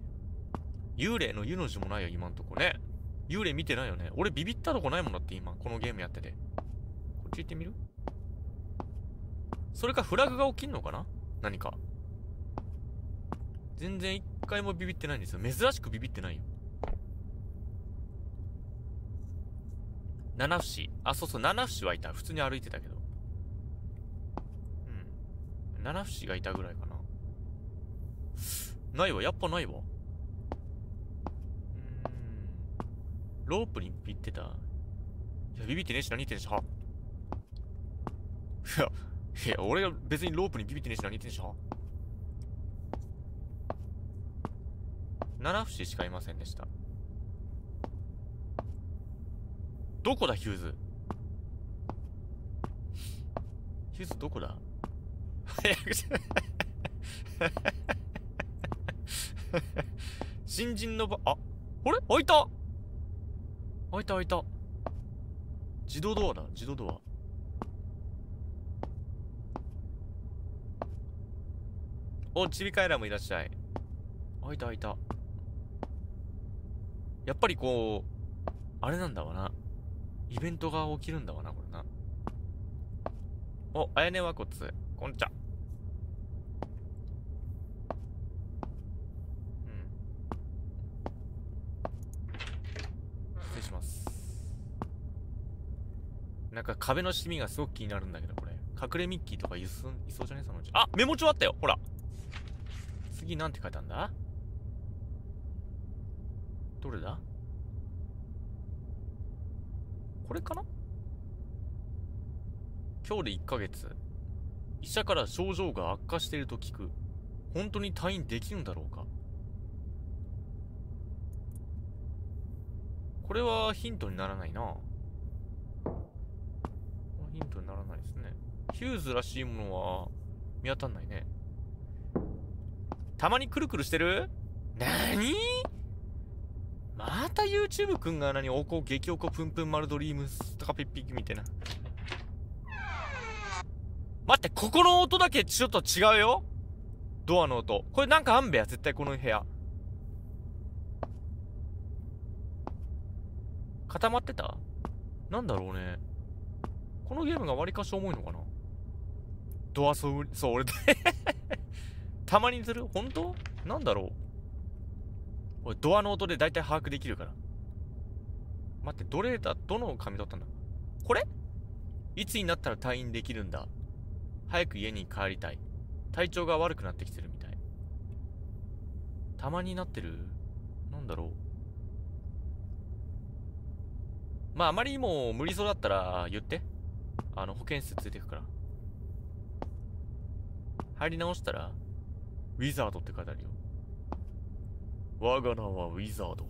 幽霊の湯の字もないよ今んとこね。幽霊見てないよね。俺ビビったとこないもんだって今。このゲームやってて。こっち行ってみる？それかフラグが起きんのかな？何か。全然一回もビビってないんですよ。珍しくビビってないよ。七節あそうそう。七節はいた。普通に歩いてたけど。うん。七節がいたぐらいかないわ。やっぱないわ。うん。ロープにビビってた？いやビビってねえし何言ってんし。は。いやいや俺が別にロープにビビってねえし何言ってんし。は。七節しかいませんでした。どこだヒューズ？ヒューズどこだ？早くし新人のばああれ？開いた！開いた開いた。自動ドアだ。自動ドア。おちびカエラもいらっしゃい。開いた開いた。やっぱりこうあれなんだわな。イベントが起きるんだわなこれな。おあやねわこつ。こんにちはうん失礼しますなんか壁のシミがすごく気になるんだけどこれ隠れミッキーとかいすいそうじゃね？そのうち。あメモ帳あったよほら次なんて書いたんだ？どれだ？これかな？今日で1ヶ月。医者から症状が悪化していると聞く。本当に退院できるんだろうか？これはヒントにならないな。ヒントにならないですね。ヒューズらしいものは見当たんないね。たまにくるくるしてる？なーにまた YouTube くんが何？おこ激おこぷんぷん丸ドリームスとかピッピッみたいな。待って、ここの音だけちょっと違うよドアの音。これなんかあんべや、絶対この部屋。固まってた？なんだろうね。このゲームがわりかし重いのかな？ドアそう、そう、俺 <laughs> たまにする？本当？なんだろう？俺、ドアの音で大体把握できるから。待って、どれだどの紙だったんだ？これ？いつになったら退院できるんだ？早く家に帰りたい。体調が悪くなってきてるみたい。たまになってる？なんだろう？まあ、あまりにも無理そうだったら言って。あの、保健室ついてくから。入り直したら、ウィザードって書いてあるよ。我が名はウィザード。ウ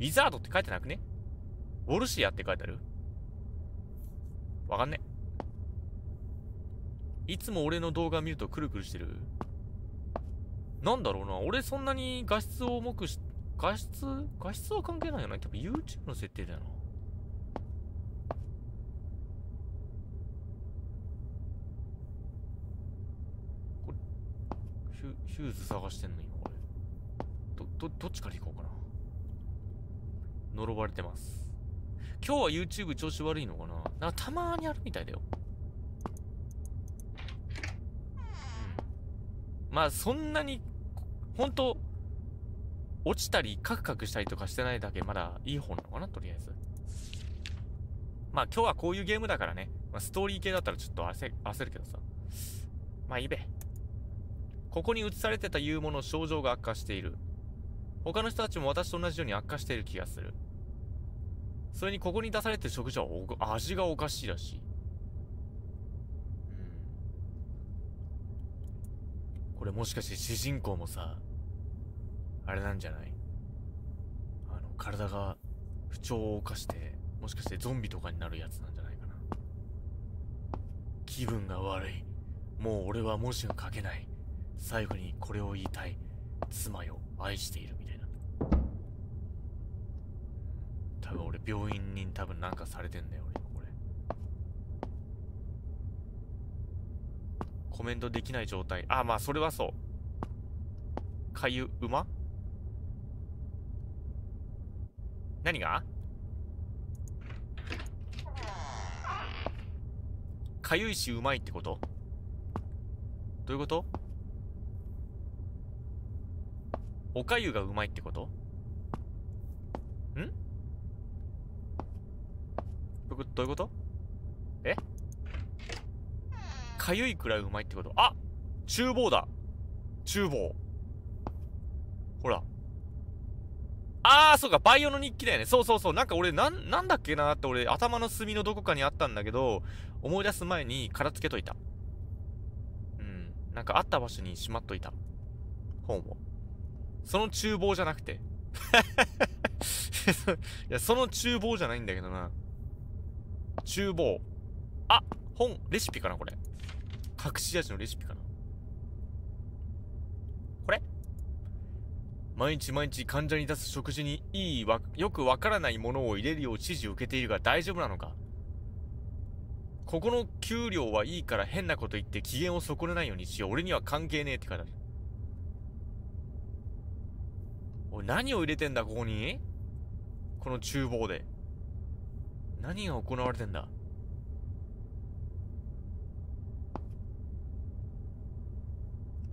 ィザードって書いてなくね？ウォルシアって書いてある？わかんね？いつも俺の動画見るとクルクルしてるなんだろうな。俺そんなに画質を重くし、画質画質は関係ないよな。多分 YouTube の設定だよな。これ、ヒューズ探してんの今俺。ど、ど、どっちから行こうかな。呪われてます。今日は YouTube 調子悪いのかななんかたまにあるみたいだよ。まあそんなに、ほんと、落ちたりカクカクしたりとかしてないだけまだいい方なのかなとりあえず。まあ今日はこういうゲームだからね。まあ、ストーリー系だったらちょっと焦焦るけどさ。まあいいべ。ここに映されてた言うもの症状が悪化している。他の人たちも私と同じように悪化している気がする。それにここに出されてる食事は味がおかしいらしい。うん。これもしかして主人公もさ、あれなんじゃない？あの、体が不調を犯して、もしかしてゾンビとかになるやつなんじゃないかな。気分が悪い。もう俺は文字が書けない。最後にこれを言いたい。妻よ、愛しているみたいな。多分俺病院に多分なんかされてんだよ、俺これ。コメントできない状態。あ、まあそれはそう。かゆ、馬？何が？かゆいしうまいってこと？どういうこと？おかゆがうまいってこと？ん？どういうことどういうこと？え？かゆいくらいうまいってこと？あ厨房だ厨房ほらあー、そうか、バイオの日記だよね。そうそうそう。なんか俺、なん、なんだっけなって俺、頭の隅のどこかにあったんだけど、思い出す前に殻付けといた。うん。なんかあった場所にしまっといた。本を。その厨房じゃなくて。<laughs> いや、その厨房じゃないんだけどな。厨房。あ本、レシピかなこれ。隠し味のレシピかなこれ？毎日毎日患者に出す食事にいいわ、よくわからないものを入れるよう指示を受けているが大丈夫なのか？ここの給料はいいから変なこと言って機嫌を損ねないようにしよう。俺には関係ねえって書いてある。おい、何を入れてんだ、ここに？この厨房で。何が行われてんだ？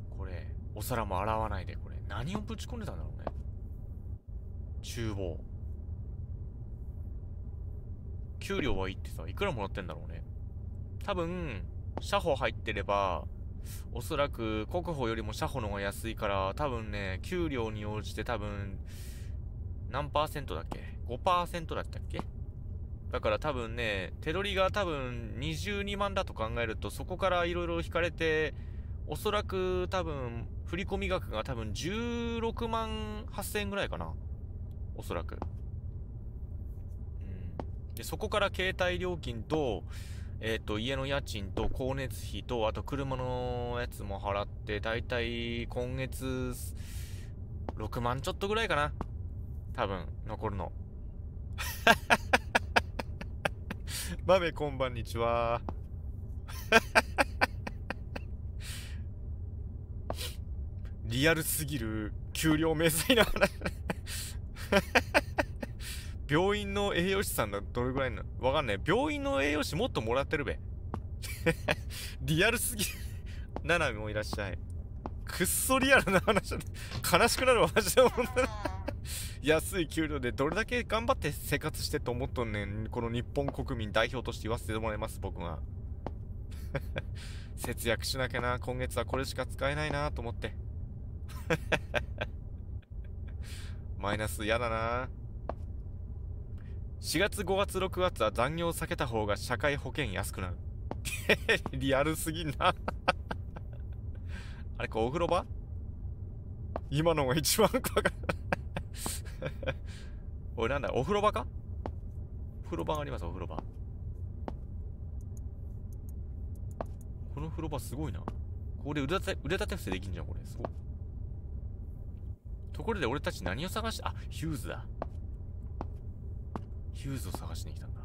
これ、お皿も洗わないで、これ。何をぶち込んでたんだろうね。厨房。給料はいいってさ、いくらもらってんだろうね。多分、車保入ってれば、おそらく国保よりも車保の方が安いから、多分ね、給料に応じて多分、何パーセントだっけ ?5% だったっけ？だから多分ね、手取りが多分22万だと考えると、そこからいろいろ引かれて、おそらく多分、振込額が多分16万8000円ぐらいかな。おそらく。うん。で、そこから携帯料金と、えっ、と、家の家賃と光熱費と、あと車のやつも払って、だいたい今月、6万ちょっとぐらいかな。多分、残るの。<laughs> 豆こんばんにちは。リアルすぎる給料明細な話。病院の栄養士さんのどれぐらいなの？わかんない。病院の栄養士もっともらってるべ。<laughs> リアルすぎる。ナナもいらっしゃい。くっそリアルな話だ。悲しくなるわ、マジで。安い給料でどれだけ頑張って生活してと思っとんねん。この日本国民代表として言わせてもらいます、僕が。<laughs> 節約しなきゃな。今月はこれしか使えないなと思って。<laughs> マイナス嫌だな。4月、5月、6月は残業を避けた方が社会保険安くなる。<laughs> リアルすぎんな。<laughs> あれ、こお風呂場？今のが一番怖かった。おい、なんだ、お風呂場か？お風呂場があります、お風呂場。この風呂場すごいな。これ腕立て、腕立て伏せできんじゃん、これ。すごい。ところで俺たち何を探して、あ、ヒューズだ。ヒューズを探しに来たんだ。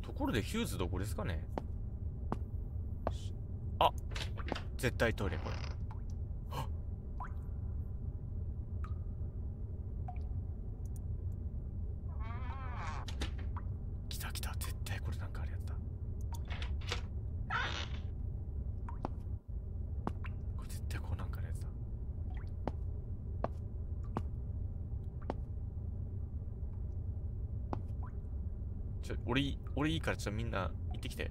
ところでヒューズどこですかね？あ絶対トイレこれ。はっ来た来た絶対これなんかあるやつだこれ絶対こうなんかあるやつだちょ俺いいからちょっとみんな行ってきて。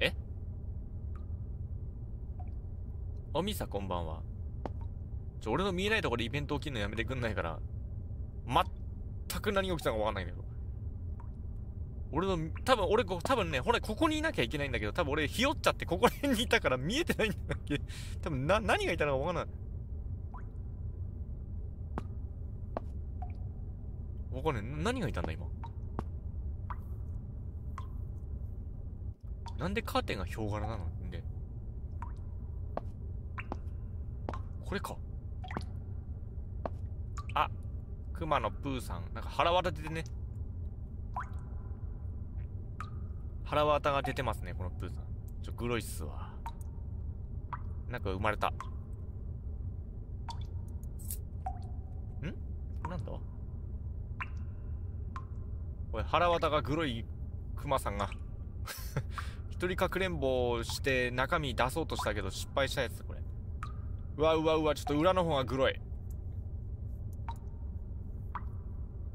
え？おみさこんばんは。ちょ俺の見えないところでイベント起きるのやめてくんないから全く何が起きたか分かんないけど。俺の多分俺多分ねほらここにいなきゃいけないんだけど多分俺ひよっちゃってここら辺にいたから見えてないんだっけ？<laughs> 多分な何がいたのか分かんない。分かんない。何がいたんだ今？なんでカーテンがヒョウ柄なの？んで。これか。あ熊野プーさん。なんか腹渡出てね。腹渡が出てますねこのプーさん。ちょグロいっすわなんか生まれた。ん？なんだ？おい腹渡がグロいクマさんが。<laughs> 一人かくれんぼして中身出そうとしたけど失敗したやつこれ。うわうわうわちょっと裏の方がグロい。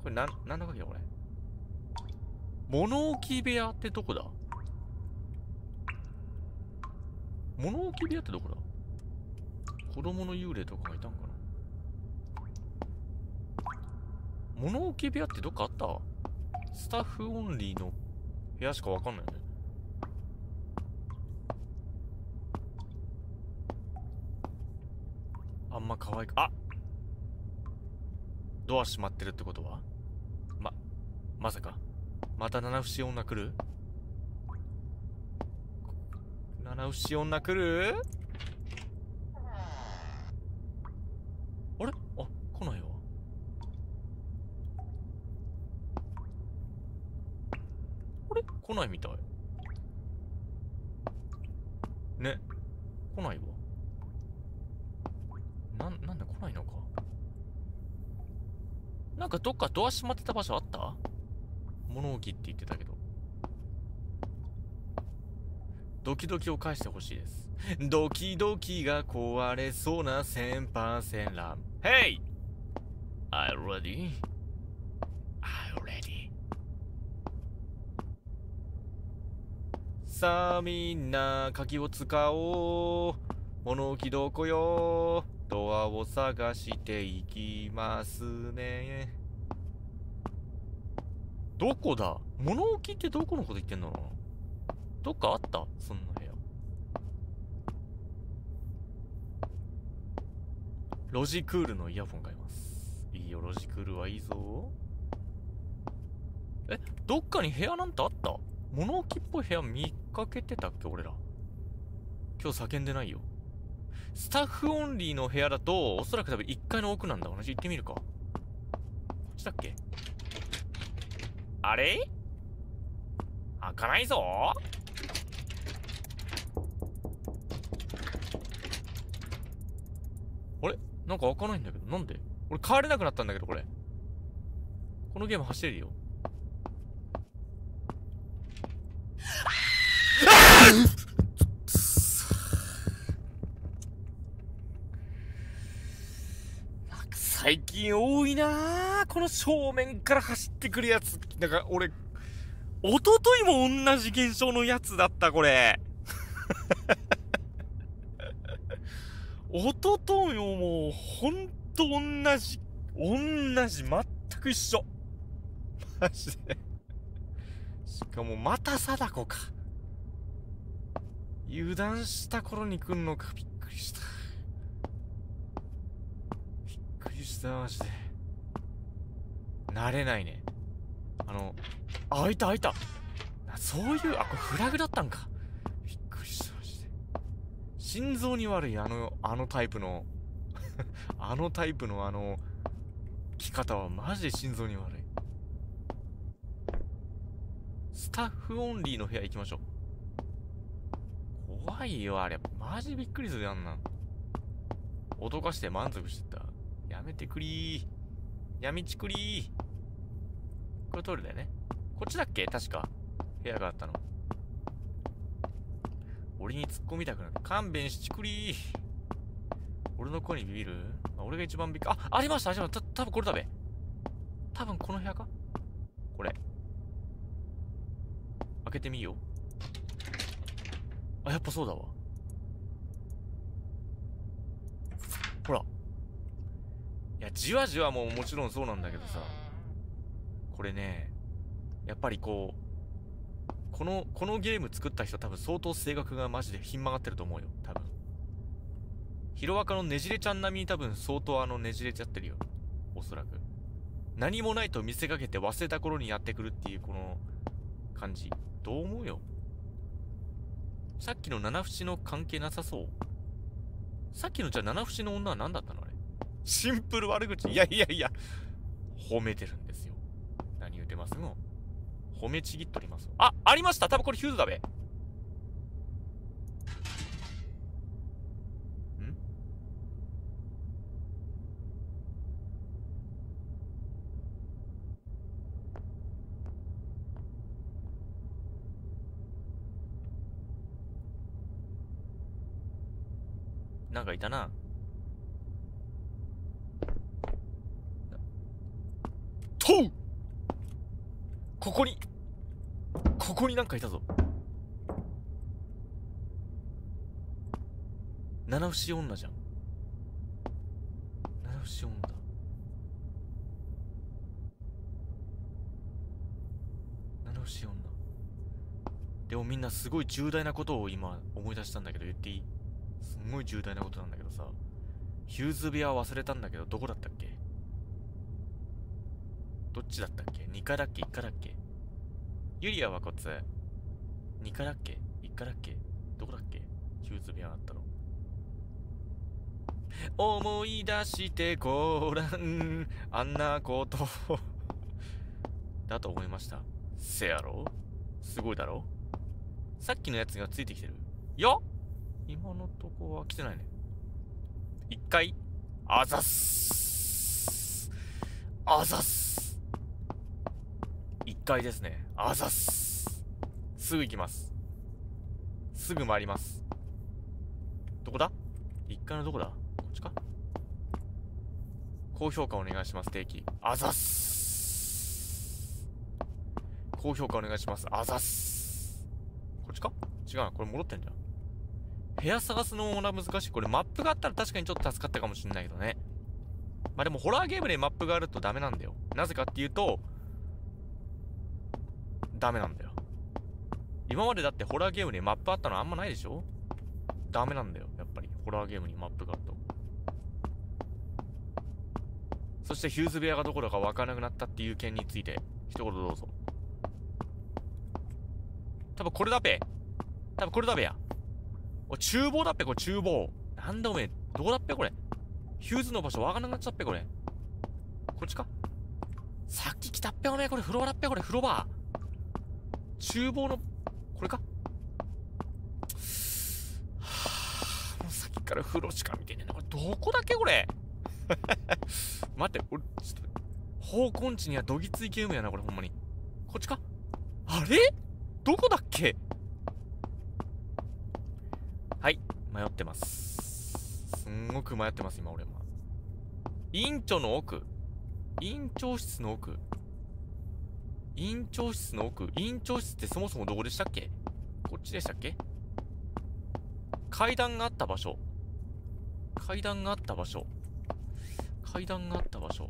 これなんなんだかけこれ？物置部屋ってどこだ？物置部屋ってどこだ？子供の幽霊とかがいたんかな？物置部屋ってどっかあった？スタッフオンリーの部屋しかわかんないよね。あんま可愛くあドア閉まってるってことは？ままさか。また七節女来る？七節女来る？あれ？あ来ないわ。あれ？来ないみたい。ね。来ないわ。なんなんで来ないのか。なんかどっかドア閉まってた場所あった？た物置って言ってたけど。ドキドキを返してほしいです。ドキドキが壊れそうな千パーセンラン。Hey! I ready? I ready? さあみんな鍵を使おう。物置どこよドアを探していきますね。どこだ？物置ってどこのこと言ってんだろうな？どっかあった？そんな部屋。ロジクールのイヤホン買います。いいよ、ロジクールはいいぞ。え、どっかに部屋なんてあった？物置っぽい部屋見かけてたっけ俺ら？今日叫んでないよ。スタッフオンリーの部屋だと、おそらく多分1階の奥なんだ。同じ行ってみるか。こっちだっけ？あれ？開かないぞあれ？なんか開かないんだけど。なんで？俺帰れなくなったんだけど、これ。このゲーム走れるよ。なんか最近多いなあこの正面から走ってくるやつ。なんか俺、一昨日も同じ現象のやつだった、これ。一昨日ももう、ほんと同じ、同じ、全く一緒。マジで。しかも、また貞子か。油断した頃に来んのか、びっくりした。びっくりした、マジで。慣れないね。あの、あ、開いた開いた。そういう、あ、これフラグだったんか。びっくりした、マジで。心臓に悪い、あの、あのタイプの、<laughs> あのタイプのあの、着方はマジで心臓に悪い。スタッフオンリーの部屋行きましょう。怖いよ、あれ。マジびっくりするよ、あんな。脅かして満足してた。やめてくりー。やみちくりー。これトイレだよね。こっちだっけ？確か。部屋があったの。俺に突っ込みたくなる。勘弁しちくりー。俺の声にビビる？俺が一番びっくり。あ、ありましたありました。た、多分これだべ。多分この部屋か？これ。開けてみよう。あ、やっぱそうだわ。ほら。や、じわじわももちろんそうなんだけどさ。これね、やっぱりこう、この、このゲーム作った人多分相当性格がマジでひん曲がってると思うよ。多分。ヒロアカのねじれちゃん並みに多分相当あのねじれちゃってるよ。おそらく。何もないと見せかけて忘れた頃にやってくるっていうこの感じ。どう思うよさっきの七節の関係なさそうさっきのじゃあ七節の女は何だったの？シンプル悪口。いやいやいや。褒めてるんですよ。何言うてますの。褒めちぎっとります。あありました。多分これヒューズだべ。ん？なんかいたな。とうここに、ここになんかいたぞ。七節女じゃん。七節女だ。七節女。でもみんなすごい重大なことを今思い出したんだけど言っていい？すんごい重大なことなんだけどさ、ヒューズ部屋忘れたんだけど、どこだったっけ？どっちだったっけ ?2 階だっけ ?1 階だっけ？ユリアはこっち2階だっけ ?1 階だっけ？どこだっけ？ヒューズ部屋あったの。思い出してごらん、あんなこと <laughs> だと思いました。せやろ？すごいだろ？さっきのやつがついてきてる。よ今のとこは来てないね。一回、あざっす。あざっす。1階ですね。あざっす。すぐ行きます。すぐ回ります。どこだ ?1 階のどこだ？こっちか？高評価お願いします、定期。あざっす。高評価お願いします。あざっす。こっちか？違うな、これ戻ってんじゃん。部屋探すのも難しい。これマップがあったら確かにちょっと助かったかもしれないけどね。まあでもホラーゲームでマップがあるとダメなんだよ。なぜかっていうと、ダメなんだよ。今までだってホラーゲームでマップあったのあんまないでしょ？ダメなんだよ。やっぱり。ホラーゲームにマップがあると。そしてヒューズ部屋がどこだかわからなくなったっていう件について、一言どうぞ。多分これだべ。多分これだべや。お、厨房だっぺ、これ厨房。なんだおめえ、どこだっぺ、これ。ヒューズの場所わかんなくなっちゃっぺ、これ。こっちかさっき来たっぺ、おめえ、これ風呂場だっぺ、これ風呂場。厨房の、これかはぁ、もうさっきから風呂しか見てねえな。これどこだっけ、これ。待って、俺、ちょっと、方根地にはどぎついゲームやな、これほんまに。こっちかあれどこだっけはい、迷ってます。すんごく迷ってます、今俺も。院長の奥院長室の奥院長室の奥院長室ってそもそもどこでしたっけ？こっちでしたっけ？階段があった場所。階段があった場所。階段があった場所。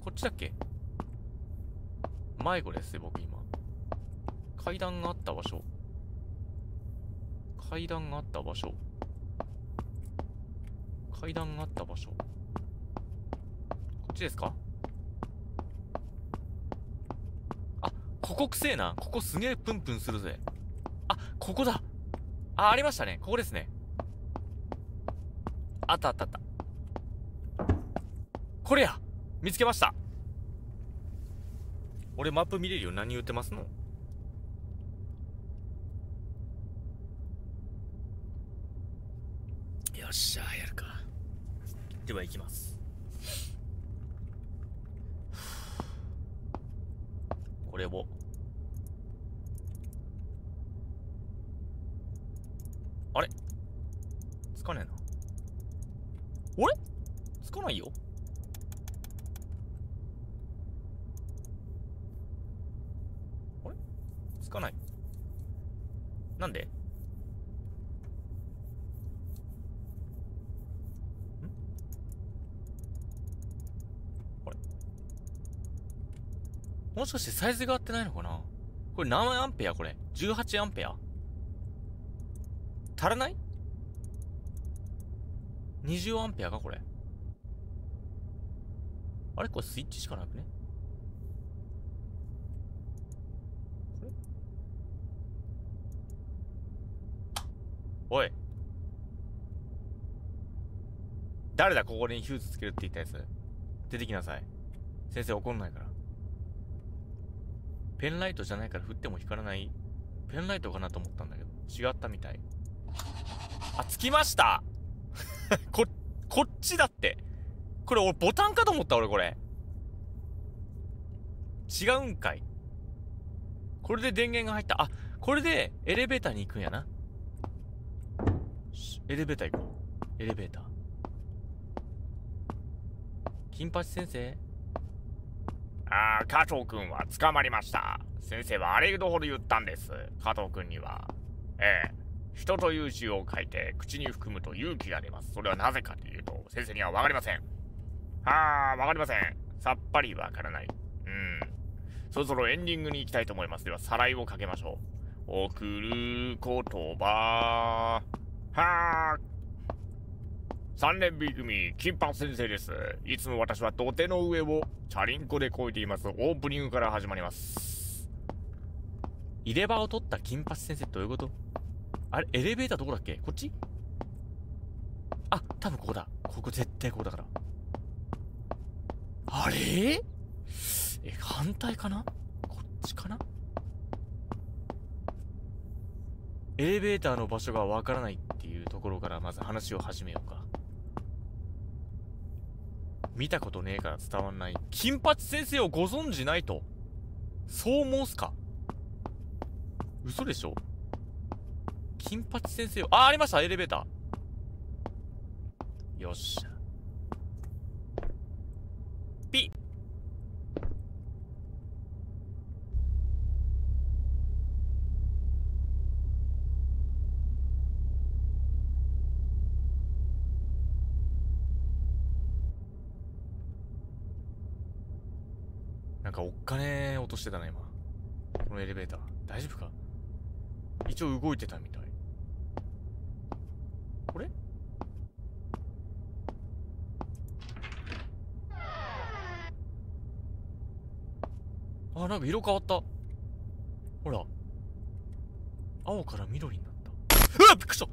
こっちだっけ？迷子ですよ、僕今。階段があった場所。階段があった場所。階段があった場所。こっちですかあ、ここくせえな。ここすげえプンプンするぜ。あ、ここだ。あ、ありましたね。ここですね。あったあったあった。これや見つけました俺マップ見れるよ。何言ってますのよっしゃ、やるか。では行きます。これを。あれ？つかねえな。あれつかないよあれ？つかない。なんで？もしかしてサイズが合ってないのかな？これ何アンペアこれ ?18 アンペア？足らない ?20 アンペアかこれ？あれこれスイッチしかなくね？おい。誰だここにヒューズつけるって言ったやつ？出てきなさい。先生怒んないから。ペンライトじゃないから振っても光らない。ペンライトかなと思ったんだけど、違ったみたい。あ、つきました <laughs> こ、こっちだって。これ俺ボタンかと思った俺これ。違うんかい。これで電源が入った。あ、これでエレベーターに行くんやな。エレベーター行こう。エレベーター。金八先生？ああ、加藤君は捕まりました。先生はあれほど言ったんです。加藤君には。ええ。人という字を書いて口に含むと勇気が出ます。それはなぜかというと、先生にはわかりません。はあ、わかりません。さっぱりわからない。うん。そろそろエンディングに行きたいと思います。では、さらいをかけましょう。送る言葉。はあ。3年 B 組、金髪先生です。いつも私は土手の上をチャリンコで越えています。オープニングから始まります。入れ歯を取った金八先生どういうこと？あれエレベーターどこだっけ？こっち？あ、多分ここだ。ここ絶対ここだから。あれ？え、反対かな？こっちかな？エレベーターの場所がわからないっていうところからまず話を始めようか。見たことねえから伝わんない。金八先生をご存じないと。そう申すか。嘘でしょ。金八先生を。あありました。エレベーター。よっしゃ。かおっ金落としてたな今。このエレベーター。大丈夫か？一応動いてたみたい。これ？あなんか色変わった。ほら。青から緑になった。うわっ！びっくりした。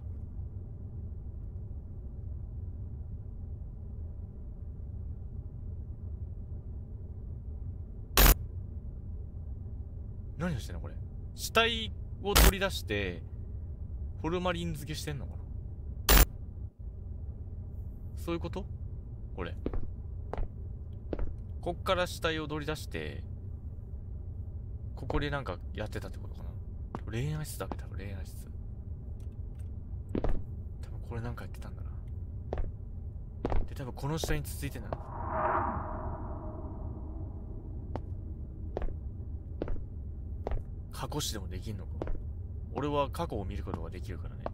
何をしてんのこれ？死体を取り出してホルマリン漬けしてんのかな？そういうこと？これ。こっから死体を取り出してここでなんかやってたってことかな？恋愛室だけ？多分恋愛室。多分これなんかやってたんだな。で多分この下に続いてんだな。少しでもできんのか。俺は過去を見ることができるからね。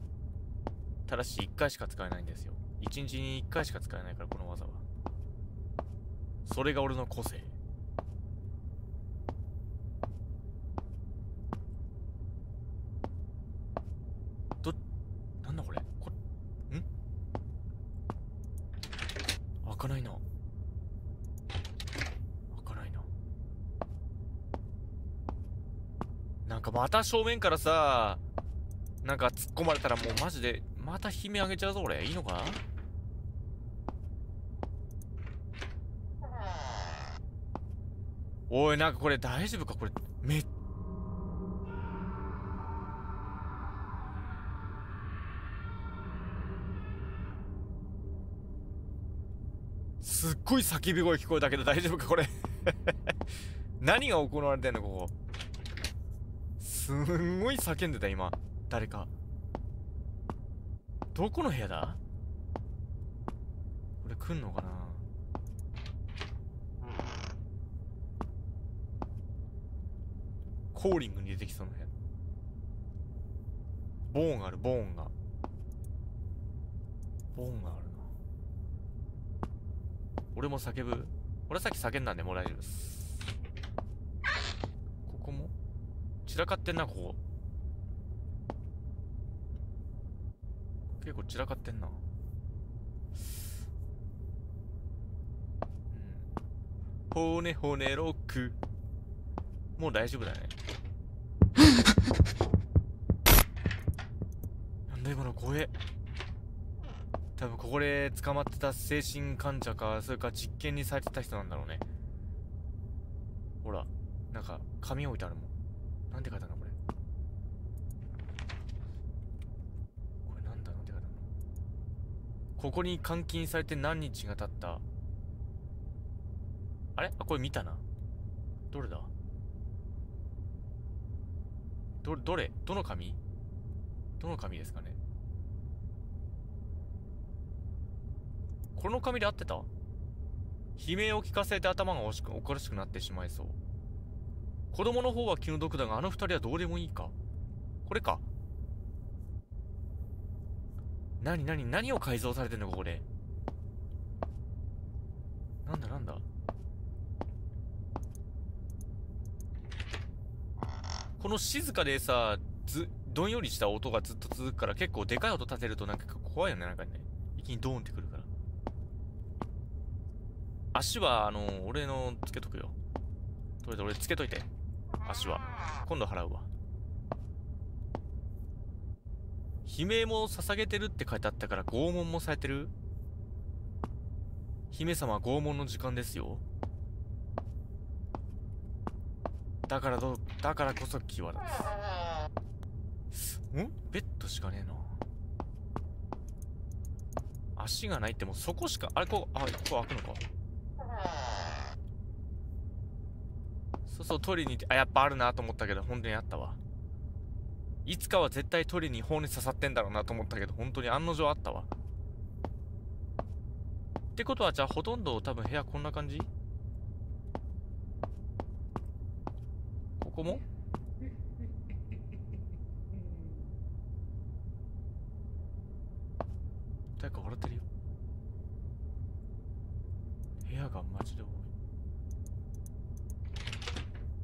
ただし1回しか使えないんですよ。1日に1回しか使えないからこの技は。それが俺の個性どなんだこれこれん開かないな開かないななんかまた正面からさなんか突っ込まれたらもうマジでまた悲鳴あげちゃうぞ俺。いいのかおいなんかこれ大丈夫か？これめっすっごい叫び声聞こえたけど大丈夫かこれ？<laughs> 何が行われてんのここ？すんごい叫んでた今。誰か。どこの部屋だ？これ来んのかな？コーリングに出てきそうな部屋。ボーンがあるボーンが。ボーンがあるな。俺も叫ぶ？俺さっき叫んだんでもう大丈夫ですここも散らかってんなここ。結構散らかってんな。うん。骨骨ロック。もう大丈夫だね。<laughs> なんだ今の声。多分ここで捕まってた精神患者かそれか実験にされてた人なんだろうね。ほらなんか紙置いてあるもん。なんて書いてあるのこれ？これなんだ？なんて書いてあるの？ここに監禁されて何日が経った？あれ？あこれ見たな。どれだ？どどれ？どの紙？どの紙ですかね？この紙で合ってた？悲鳴を聞かせて頭がおしくおかしくなってしまいそう。子供の方は気の毒だがあの二人はどうでもいいか？これか？何何何を改造されてんのここでなんだなんだ？この静かでさずどんよりした音がずっと続くから結構でかい音立てるとなんか怖いよねなんかね。一気にドーンってくるから。足はあの俺のつけとくよ。とりあえず俺つけといて。足は。今度払うわ。悲鳴も捧げてるって書いてあったから拷問もされてる？姫様拷問の時間ですよ。だからどだからこそ際立つ。ん？ベッドしかねえな。足がないってもうそこしかあれこうあここ開くのか？そうそう取りにあやっぱあるなと思ったけど本当にあったわ。いつかは絶対取りに法に刺さってんだろうなと思ったけど本当に案の定あったわ。ってことはじゃあほとんど多分部屋こんな感じ？ここも？<laughs> 誰か笑ってるよ。部屋がマジで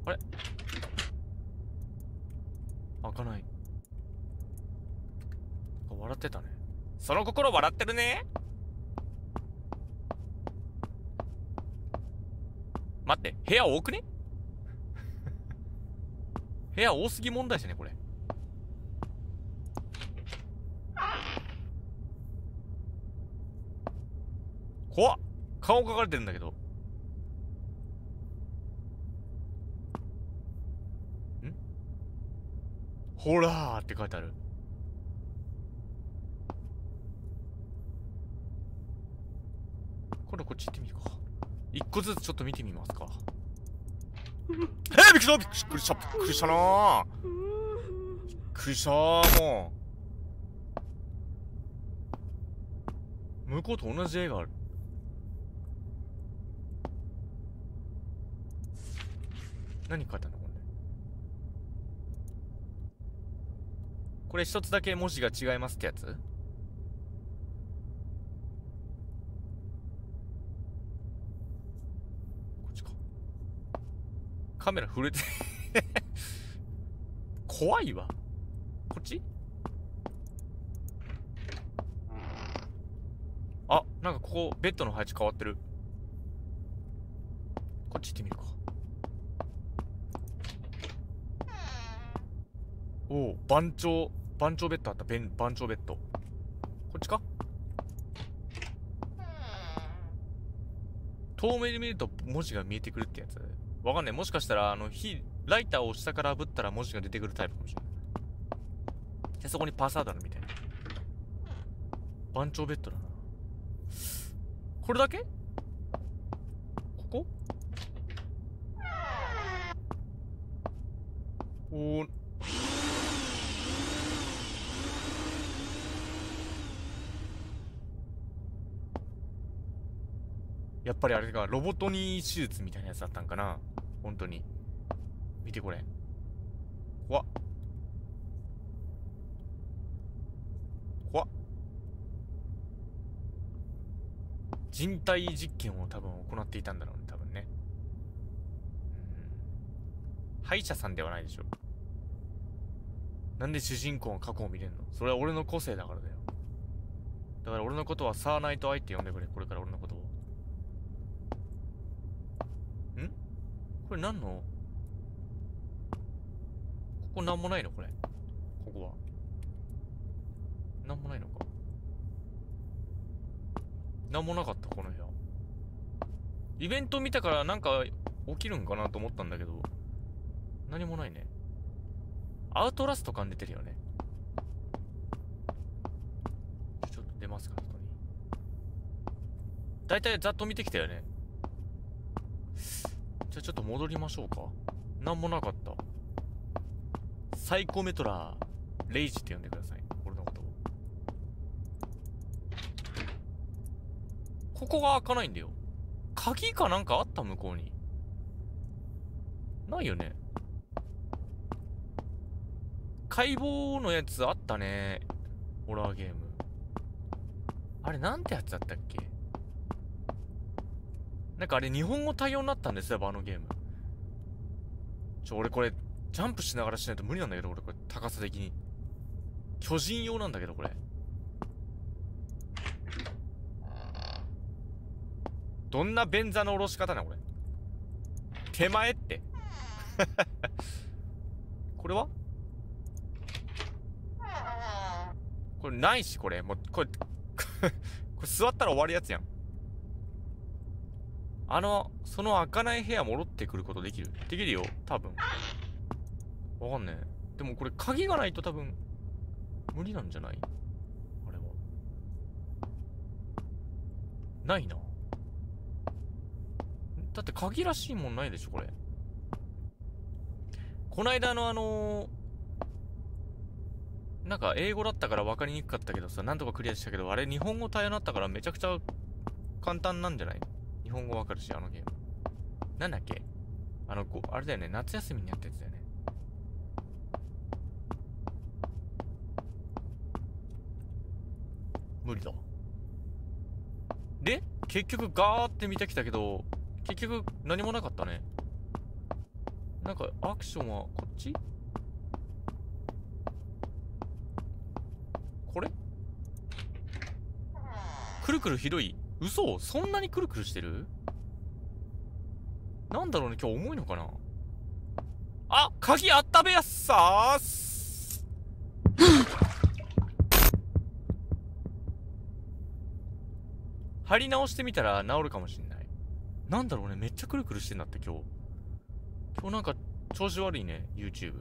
あれ？開かない。あ笑ってたね。その心笑ってるね。待って部屋多くね？<laughs> 部屋多すぎ問題じゃね？これ。怖っ。顔描かれてるんだけどホラーって書いてある。今度こっち行ってみるか。一個ずつちょっと見てみますか。<laughs> えー、びっくりしたびっくりしたびっくりしたな。ーびっくりしたも向こうと同じ絵がある。何書いてあるの？これ一つだけ文字が違いますってやつ？こっちか。カメラ震えて。<laughs> 怖いわ。こっち？あなんかここベッドの配置変わってる。こっち行ってみるか。おお番長番長ベッドあった。ベン番長ベッド。こっちか？遠目で見ると文字が見えてくるってやつ。わかんない。もしかしたらあの火ライターを下から炙ったら文字が出てくるタイプかもしれない。でそこにパスワードあるみたいな。番長ベッドだな。これだけ？ここ？おーやっぱりあれがロボトニー手術みたいなやつだったんかな。本当に。見てこれ。怖っ。怖っ。人体実験を多分行っていたんだろうね多分ね。うん。歯医者さんではないでしょ。なんで主人公が過去を見れんの？それは俺の個性だからだよ。だから俺のことはサーナイトアイって呼んでくれ。これから俺のことをんこれ何の？ここなんもないのこれ。ここは。なんもないのか。なんもなかったこの部屋。イベント見たからなんか起きるんかなと思ったんだけど何もないね。アウトラスト感出てるよね。ちょっと出ますか外に。大体ざっと見てきたよねじゃあちょっと戻りましょうか。なんもなかった。サイコメトラーレイジって呼んでください。俺のことを。ここが開かないんだよ。鍵かなんかあった向こうに。ないよね。解剖のやつあったね。ホラーゲーム。あれなんてやつだったっけ？なんかあれ日本語対応になったんですよあのゲーム。ちょ俺これジャンプしながらしないと無理なんだけど俺これ高さ的に。巨人用なんだけどこれ。どんな便座の下ろし方なこれ。手前って。<laughs> これは？これないしこれ。もうこれ <laughs> これ座ったら終わるやつやん。あのその開かない部屋戻ってくることできる？できるよ。多分。わかんねえ。でもこれ鍵がないと多分無理なんじゃない？あれは。ないな。だって鍵らしいもんないでしょこれ。こないだのあのーなんか英語だったから分かりにくかったけどさ、なんとかクリアしたけど、あれ日本語対応になったからめちゃくちゃ簡単なんじゃない？本語わかるし、あのゲーム。なんだっけ？あの、ごあれだよね、夏休みにやったやつだよね。無理だ。で、結局ガーって見てきたけど、結局何もなかったね。なんかアクションはこっち？これ？くるくるひどい？嘘？そんなにくるくるしてる？なんだろうね今日重いのかな？あ鍵あったべやっさーす。<laughs> 貼り直してみたら治るかもしんない。なんだろうねめっちゃくるくるしてんだって今日。今日なんか調子悪いね YouTube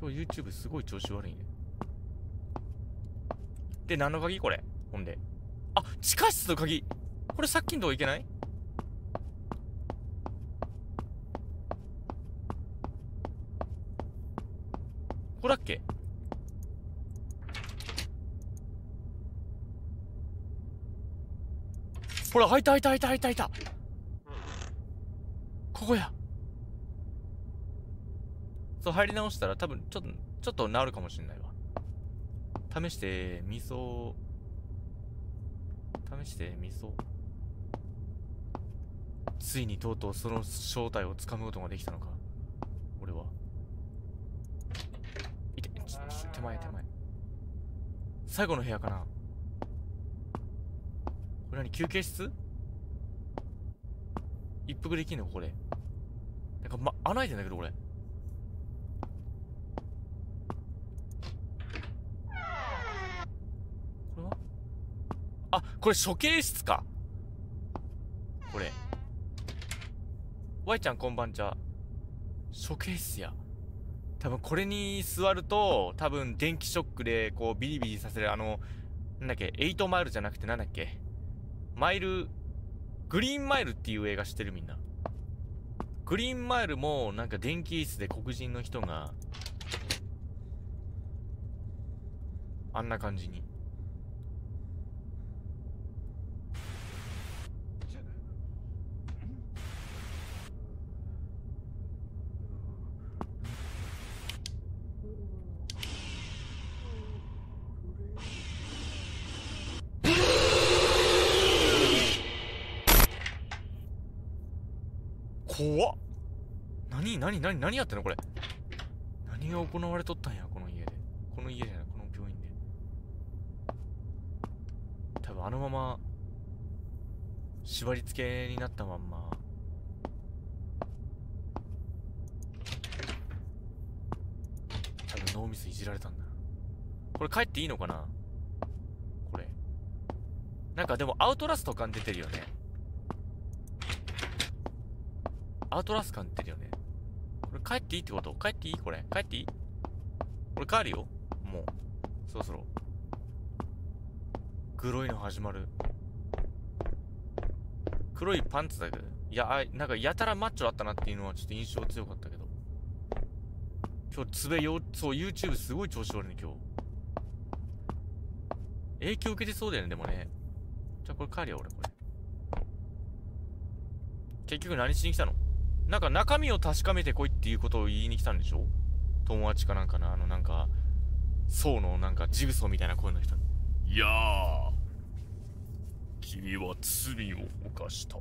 今日 YouTube すごい調子悪いね。で何の鍵？これ。ほんで。あ地下室の鍵。これさっきのとこ行けない？ここだっけ？ほら開いた開いた開いた開いた開いた。ここや。そう入り直したら多分ちょっとちょっと治るかもしれないわ。試して味噌試して味噌ついにとうとうその正体をつかむことができたのか。俺は。いてちち手前手前。最後の部屋かな。これ何？休憩室？一服できんの？ここでなんか、ま、穴開いてんだけどこれこれはあこれ処刑室か。これ。Y ちゃんこんばんちは。処刑室や。多分これに座ると多分電気ショックでこうビリビリさせるあのなんだっけ8マイルじゃなくてなんだっけ。マイルグリーンマイルっていう映画知ってるみんな。グリーンマイルもなんか電気椅子で黒人の人があんな感じに。何何何やってんのこれ？何が行われとったんやこの家で？この家じゃないこの病院で。多分あのまま縛り付けになったまんま。多分脳みそいじられたんだこれ帰っていいのかな？これ。なんかでもアウトラスト感出てるよね。アウトラスト感出てるよね。これ帰っていいってこと？帰っていい？これ。帰っていい？これ帰るよもう。そろそろ。黒いの始まる。黒いパンツだけど。いや、なんかやたらマッチョだったなっていうのはちょっと印象強かったけど。今日、つべよ、そう、YouTube すごい調子悪いね、今日。影響受けてそうだよね、でもね。じゃあこれ帰るよ、俺、これ。結局何しに来たの？なんか中身を確かめてこいっていうことを言いに来たんでしょ？友達かなんかなあのなんか層のなんかジグソーみたいな声の人いやー君は罪を犯した。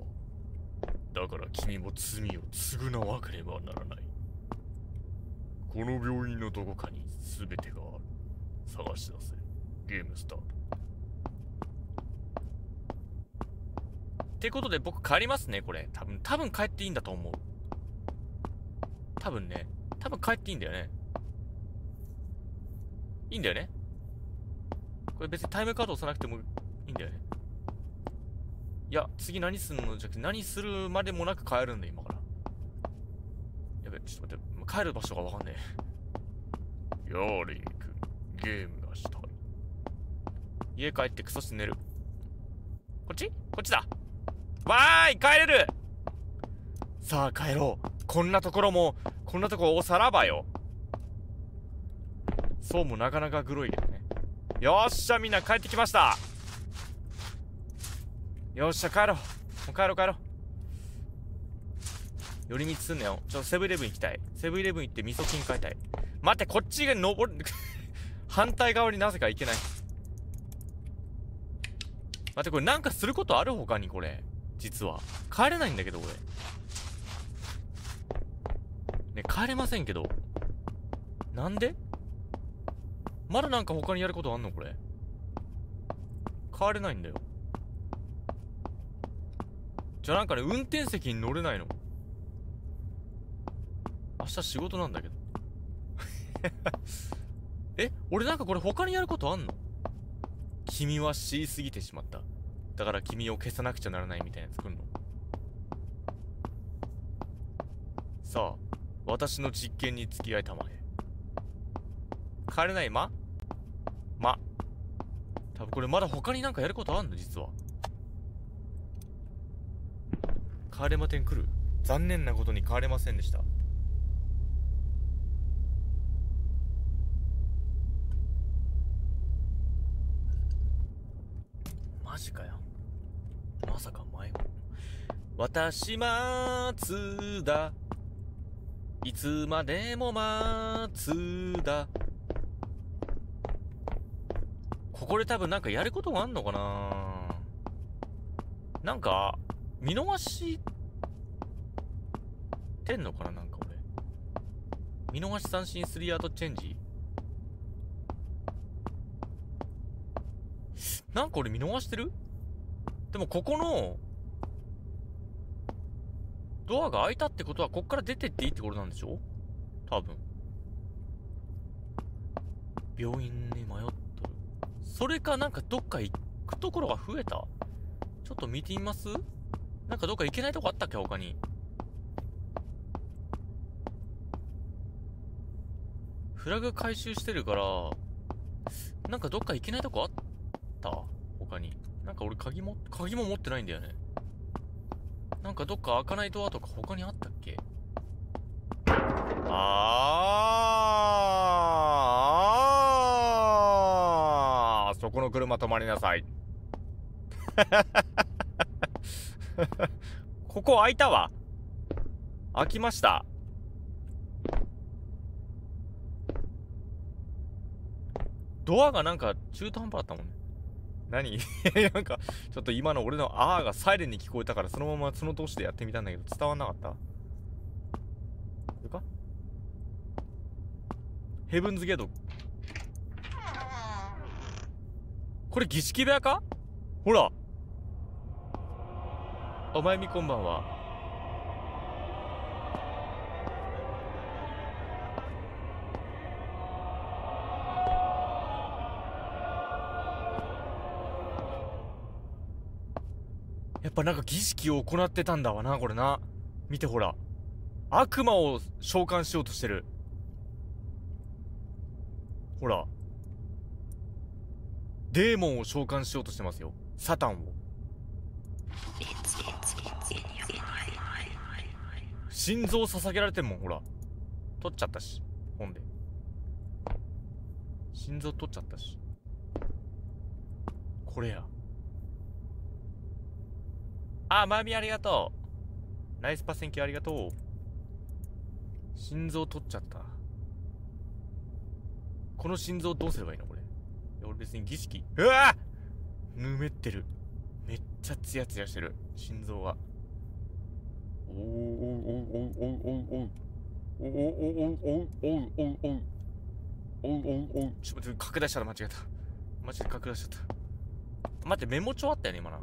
だから君も罪を償わなければならない。この病院のどこかに全てがある。探し出せ。ゲームスタート。ってことで僕帰りますねこれ。多分多分帰っていいんだと思う多分ね多分帰っていいんだよね。いいんだよね。これ別にタイムカード押さなくてもいいんだよね。いや次何すんのじゃなくて何するまでもなく帰るんだ今から。やべちょっと待って帰る場所がわかんねヤーリン君ゲームがしたい。家帰ってクソして寝る。こっち？こっちだ。わーい帰れる。さあ帰ろう。こんなところもこんなとこおさらばよ。そうもなかなかグロいけどね。よっしゃみんな帰ってきました。よっしゃ帰ろう。もう帰ろう帰ろう。寄り道すんなよ。ちょっとセブンイレブン行きたい。セブンイレブン行って味噌菌買いたい。待ってこっちが登る。<laughs> 反対側になぜか行けない。待ってこれなんかすることある他にこれ。実は。帰れないんだけど俺ね帰れませんけど。なんで？まだなんか他にやることあんのこれ？帰れないんだよ。じゃあなんかね運転席に乗れないの。明日仕事なんだけど。<laughs> え？俺なんかこれ他にやることあんの？君はしすぎてしまった。だから君を消さなくちゃならないみたいなやつ来んの？さあ。私の実験に付き合いたまえ。帰れないま？ま。多分これまだ他になんかやることあんの？実は。帰れま点来る？残念なことに帰れませんでした。マジかよ。まさか前も私松田いつまでも松田ここで多分なんかやることがあんのかな。なんか見逃してんのかななんか俺。見逃し三振スリーアウトチェンジ？なんか俺見逃してる？でもここのドアが開いたってことはこっから出てっていいってことなんでしょ？多分。病院に迷っとる。それかなんかどっか行くところが増えた？ちょっと見てみます？なんかどっか行けないとこあったっけ他に？フラグ回収してるからなんかどっか行けないとこあった？他に。なんか俺鍵も鍵も持ってないんだよね。なんかどっか開かないドアとか他にあったっけ？あーそこの車止まりなさい。<laughs> ここ開いたわ。開きました。ドアがなんか中途半端だったもんね。何？<laughs> なんかちょっと今の俺の「あー」がサイレンに聞こえたからそのままその通しでやってみたんだけど伝わんなかった？これか？ヘブンズゲートこれ儀式部屋か？ほら。お前みこんばんは。っぱなんか儀式を行ってたんだわなこれな。見てほら。悪魔を召喚しようとしてる。ほら。デーモンを召喚しようとしてますよ。サタンを。心臓捧げられてんもんほら。取っちゃったし本で。心臓取っちゃったし。これや。あ、マミーありがとう。ナイスパセンキューありがとう。心臓取っちゃった。この心臓どうすればいいのこれ？俺別に儀式。うわぬめってる。めっちゃツヤツヤしてる。心臓が。おうおうおうおうおうおうおう。おうおうおうおうおうおうおうおう。おうおうおう。ちょっと待って、拡大したら間違えた。マジで拡大しちゃった。待って、メモ帳あったよね、今な。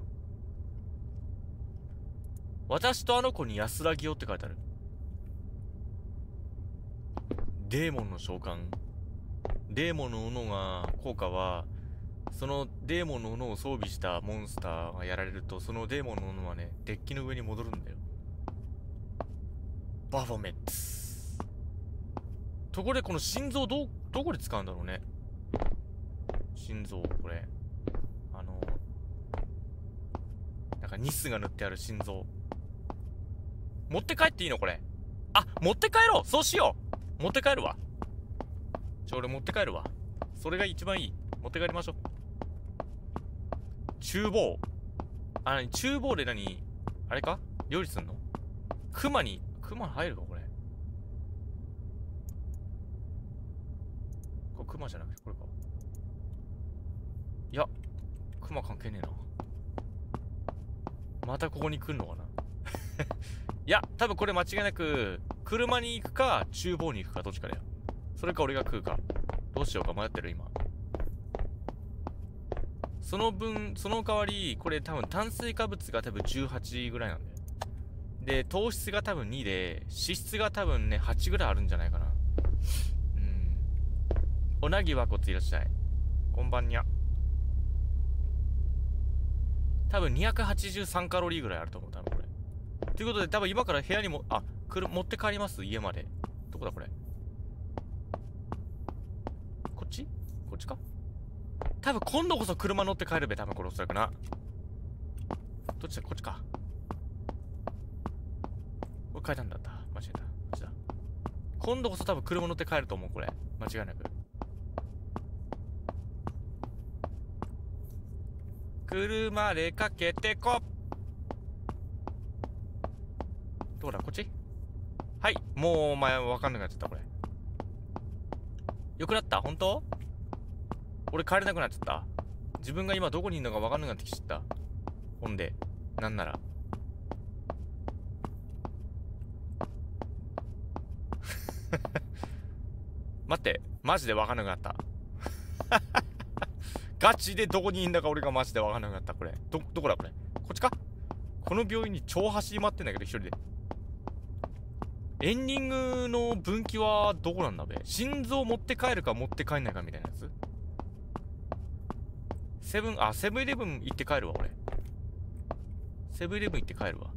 私とあの子に安らぎをって書いてある。デーモンの召喚。デーモンの斧が、効果は、そのデーモンの斧を装備したモンスターがやられると、そのデーモンの斧はね、デッキの上に戻るんだよ。バフォメッツ。ところでこの心臓ど、どこで使うんだろうね。心臓、これ。あの、なんかニスが塗ってある心臓。持って帰っていいのこれ。あ持って帰ろう。そうしよう。持って帰るわ。ちょ俺持って帰るわ。それが一番いい。持って帰りましょう。厨房。あ何？厨房で何？あれか？料理すんの？熊に熊入るかこれ。これ熊じゃなくてこれか。いや熊関係ねえな。またここに来んのかな？いや多分これ間違いなく車に行くか厨房に行くかどっちかだよ。それか俺が食うか。どうしようか迷ってる今。その分その代わりこれ多分炭水化物が多分18ぐらいなんだよ。で糖質が多分2で脂質が多分ね8ぐらいあるんじゃないかな。うん。おなぎはこっちいらっしゃい。こんばんにゃ。多分283カロリーぐらいあると思う多分。ということで多分今から部屋にもあくる持って帰ります？家まで。どこだこれ？こっち？こっちか？多分今度こそ車乗って帰るべ多分これおそらくな。どっちだ？こっちか。これ階段だった。間違えた。こっちだ。今度こそ多分車乗って帰ると思うこれ。間違いなく。車でかけてこっ。どうだこっち？はいもうお前わかんなくなっちゃったこれ。よくなった？本当？俺帰れなくなっちゃった？自分が今どこにいるのかわかんなくなってきちゃった？ほんで。なんなら。<laughs> 待ってマジでわかんなくなった。<laughs> ガチでどこにいるんだか俺がマジでわかんなくなったこれ。どどこだこれ？こっちか？この病院に超走り回ってんだけど一人で。エンディングの分岐はどこなんだべ？心臓持って帰るか持って帰んないかみたいなやつ？セブンあセブンイレブン行って帰るわ俺。セブンイレブン行って帰るわ。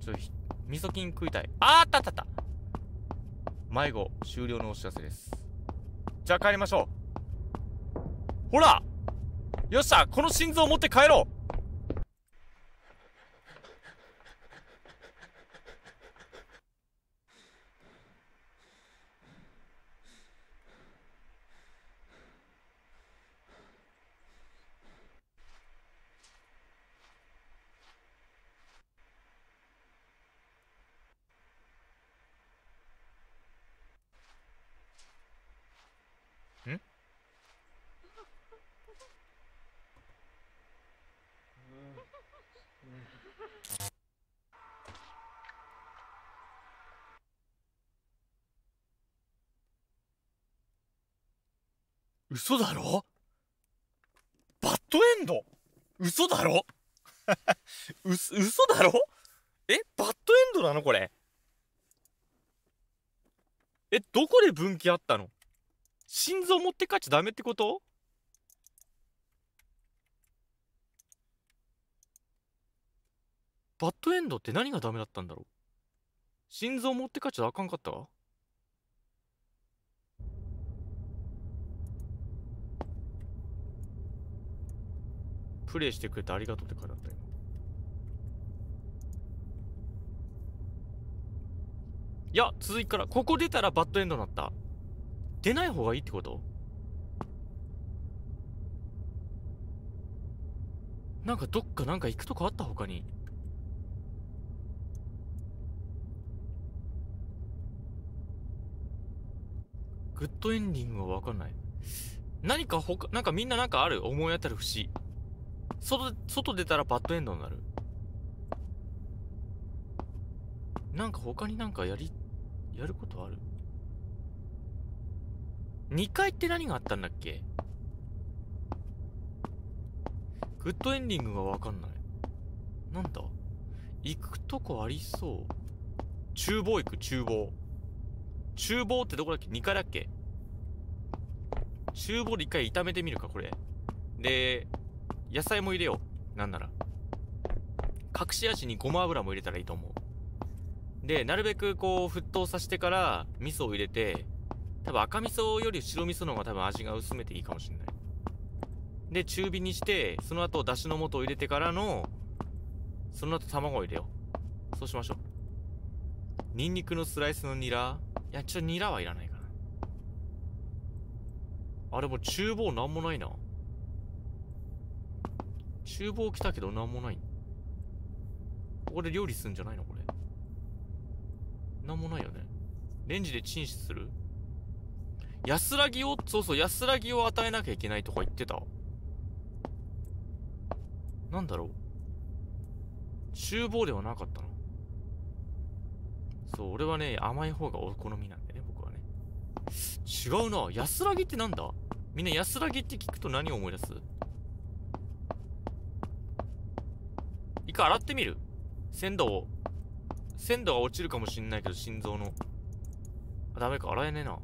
ちょひ味噌菌食いたい。あーったあったあった。迷子終了のお知らせです。じゃあ帰りましょう。ほら！よっしゃ！この心臓持って帰ろう。嘘だろ？バッドエンド？嘘だろ？<laughs> 嘘だろ？えバッドエンドなのこれ？えどこで分岐あったの？心臓持って帰っちゃダメってこと？バッドエンドって何がダメだったんだろう？心臓持って帰っちゃあかんかったプレイしてくれてありがとうって書いてあったよ。いや続きからここ出たらバッドエンドになった。出ない方がいいってこと？なんかどっかなんか行くとこあった他に。グッドエンディングは分かんない。何か他なんかみんななんかある？思い当たる節。外外出たらバッドエンドになる。なんか他になんかやりやることある？2階って何があったんだっけ？グッドエンディングがわかんない。なんだ？行くとこありそう。厨房行く厨房。厨房ってどこだっけ？2階だっけ？厨房で一回炒めてみるかこれ。で野菜も入れよう。なんなら。隠し味にごま油も入れたらいいと思う。でなるべくこう沸騰させてから味噌を入れて多分赤味噌より白味噌の方が多分味が薄めていいかもしれない。で中火にしてその後だしの素を入れてからのその後卵を入れよう。そうしましょう。ニンニクのスライスのニラ。いや、ちょ、ニラはいらないかな。あれもう厨房なんもないな。厨房来たけどなんもない。ここで料理すんじゃないの？これ。なんもないよね。レンジでチンする？安らぎを、そうそう、安らぎを与えなきゃいけないとか言ってた。なんだろう？厨房ではなかったの？そう、俺はね、甘い方がお好みなんでね、僕はね。違うな。安らぎってなんだ？みんな安らぎって聞くと何を思い出す？一回洗ってみる？鮮度を。鮮度が落ちるかもしんないけど、心臓の。あ、ダメか、洗えねえな。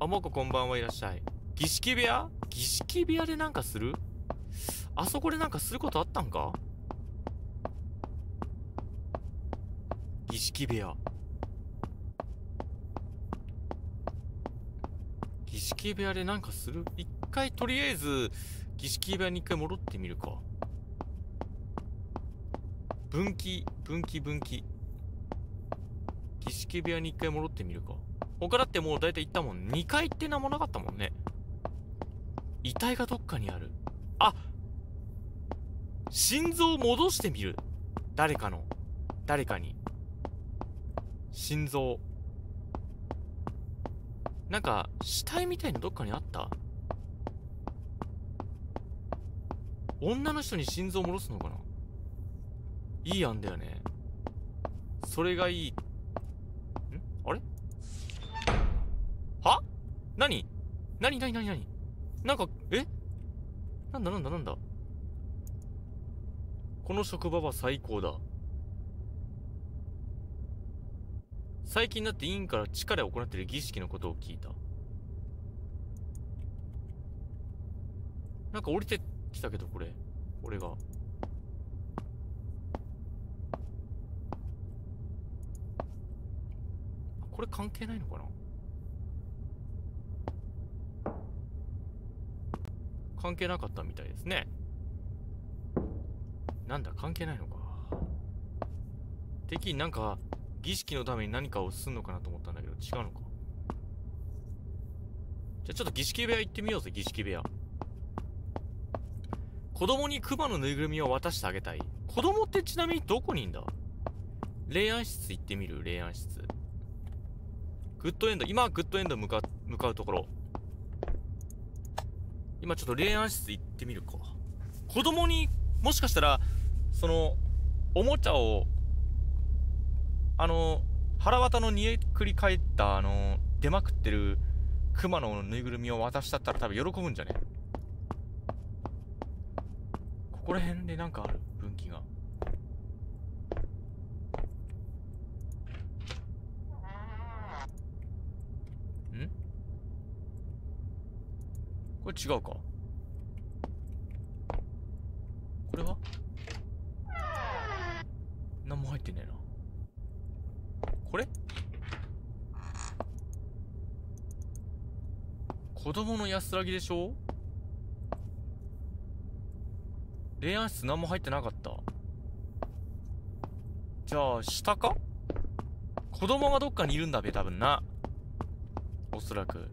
あ、もここんばんはいらっしゃい。儀式部屋？儀式部屋でなんかする？あそこでなんかすることあったんか？儀式部屋。儀式部屋でなんかする？一回とりあえず儀式部屋に一回戻ってみるか。分岐、分岐、分岐。儀式部屋に一回戻ってみるか。他だってもう大体行ったもん。2階って名もなかったもんね。遺体がどっかにある。あ心臓を戻してみる。誰かの。誰かに。心臓。なんか、死体みたいのどっかにあった？女の人に心臓戻すのかな？いい案だよね。それがいい。ん？あれ？は？何？何？何？何？何？なになになんか、え？なんだ？なんだ？なんだ？この職場は最高だ。最近になって委員から地下で行っている儀式のことを聞いた。なんか降りてきたけど、これ。俺が。これ関係ないのかな？関係なかったみたいですね。なんだ、関係ないのか。敵になんか、儀式のために何かをすんのかなと思ったんだけど、違うのか。じゃあちょっと儀式部屋行ってみようぜ、儀式部屋。子供に熊のぬいぐるみを渡してあげたい。子供ってちなみにどこにいんだ？霊安室行ってみる？霊安室。グッドエンド、今はグッドエンド向か向かうところ。今ちょっと霊安室行ってみるか。子供に、もしかしたら、その、おもちゃを、あの、腹渡の煮えくり返った、あの、出まくってる熊のぬいぐるみを渡したったら多分喜ぶんじゃね？ここら辺でなんかある？分岐が。んこれ違うかこれは？何も入ってねえな。これ？子供の安らぎでしょ？霊安室何も入ってなかった。じゃあ、下か？子供がどっかにいるんだべ、多分な。おそらく。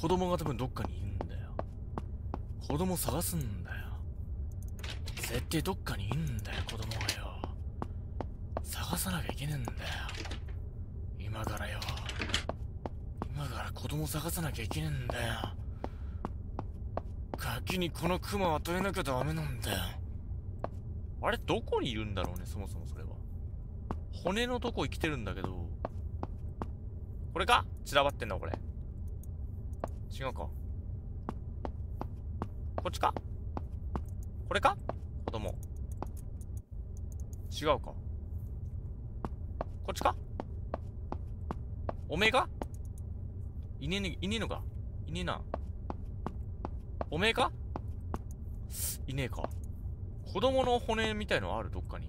子供が多分どっかにいるんだよ。子供探すんだよ。絶対どっかにいるんだよ、子供がよ。探さなきゃいけねえんだよ。今からよ。今から子供探さなきゃいけねえんだよ。ガキにこのクマは取れなきゃダメなんだよ。あれ、どこにいるんだろうね、そもそもそれは。骨のとこ生きてるんだけど。これか？散らばってんだ、これ。違うか。こっちかこれか？子供。違うか。こっちか？おめえが？いねえね、いねえのかいねえな。おめえかいねえか。子供の骨みたいのあるどっかに。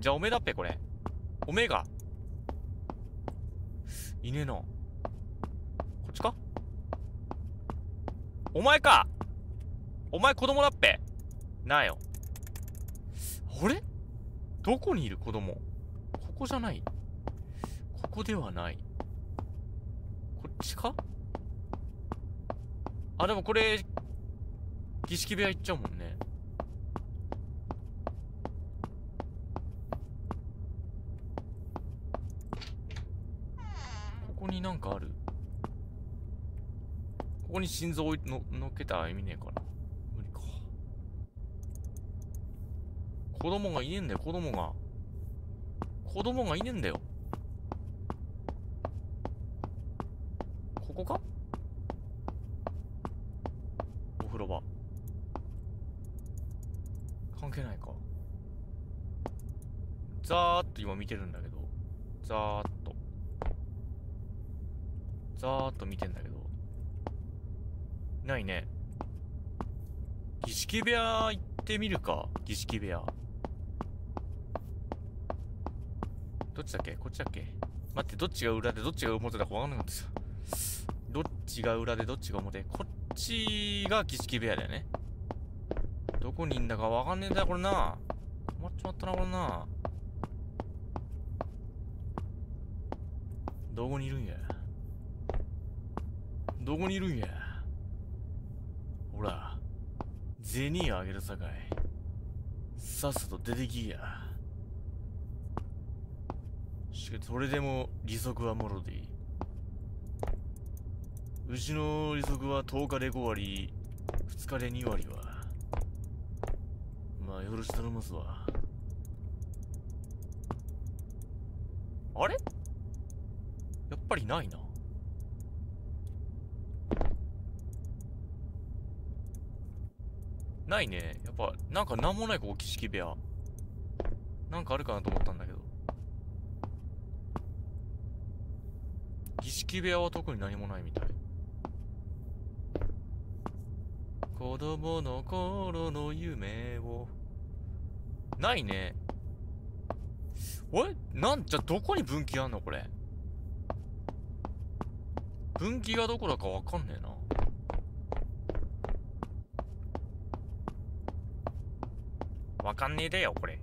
じゃあおめえだっぺ、これ。おめえが？いねえな。こっちかお前かお前子供だっぺ。なよ。あれ？どこにいる子供？ここじゃない？ここではない。こっちか？あ、でもこれ、儀式部屋行っちゃうもんね。ここになんかあるこに心臓をの乗っけたら意味ねえかな無理か。子供がいねえんだよ、子供が。子供がいねえんだよ。ここか？お風呂場。関係ないか。ざーっと今見てるんだけど。ざーっと。ざーっと見てんだけど。ないね。儀式部屋行ってみるか。儀式部屋。どっちだっけ？こっちだっけ？待って、どっちが裏でどっちが表だか分かんなかったですどっちが裏でどっちが表？こっちが儀式部屋だよね。どこにいんだか分かんねえんだよ、これな。止まっちまったな、これな。どこにいるんや？どこにいるんやほら、銭あげるさかい。さっさと出てきや。しかし、それでも利息はもろでいい。うちの利息は10日で5割、2日で2割は。まあ、よろし頼ますわ。あれ？やっぱりないな。ないね。やっぱ、なんかなんもない、ここ、儀式部屋。なんかあるかなと思ったんだけど。儀式部屋は特に何もないみたい。子供の頃の夢を。ないね。おいなんじゃ、どこに分岐あんのこれ？分岐がどこだかわかんねえな。わかんねえだよ、これ。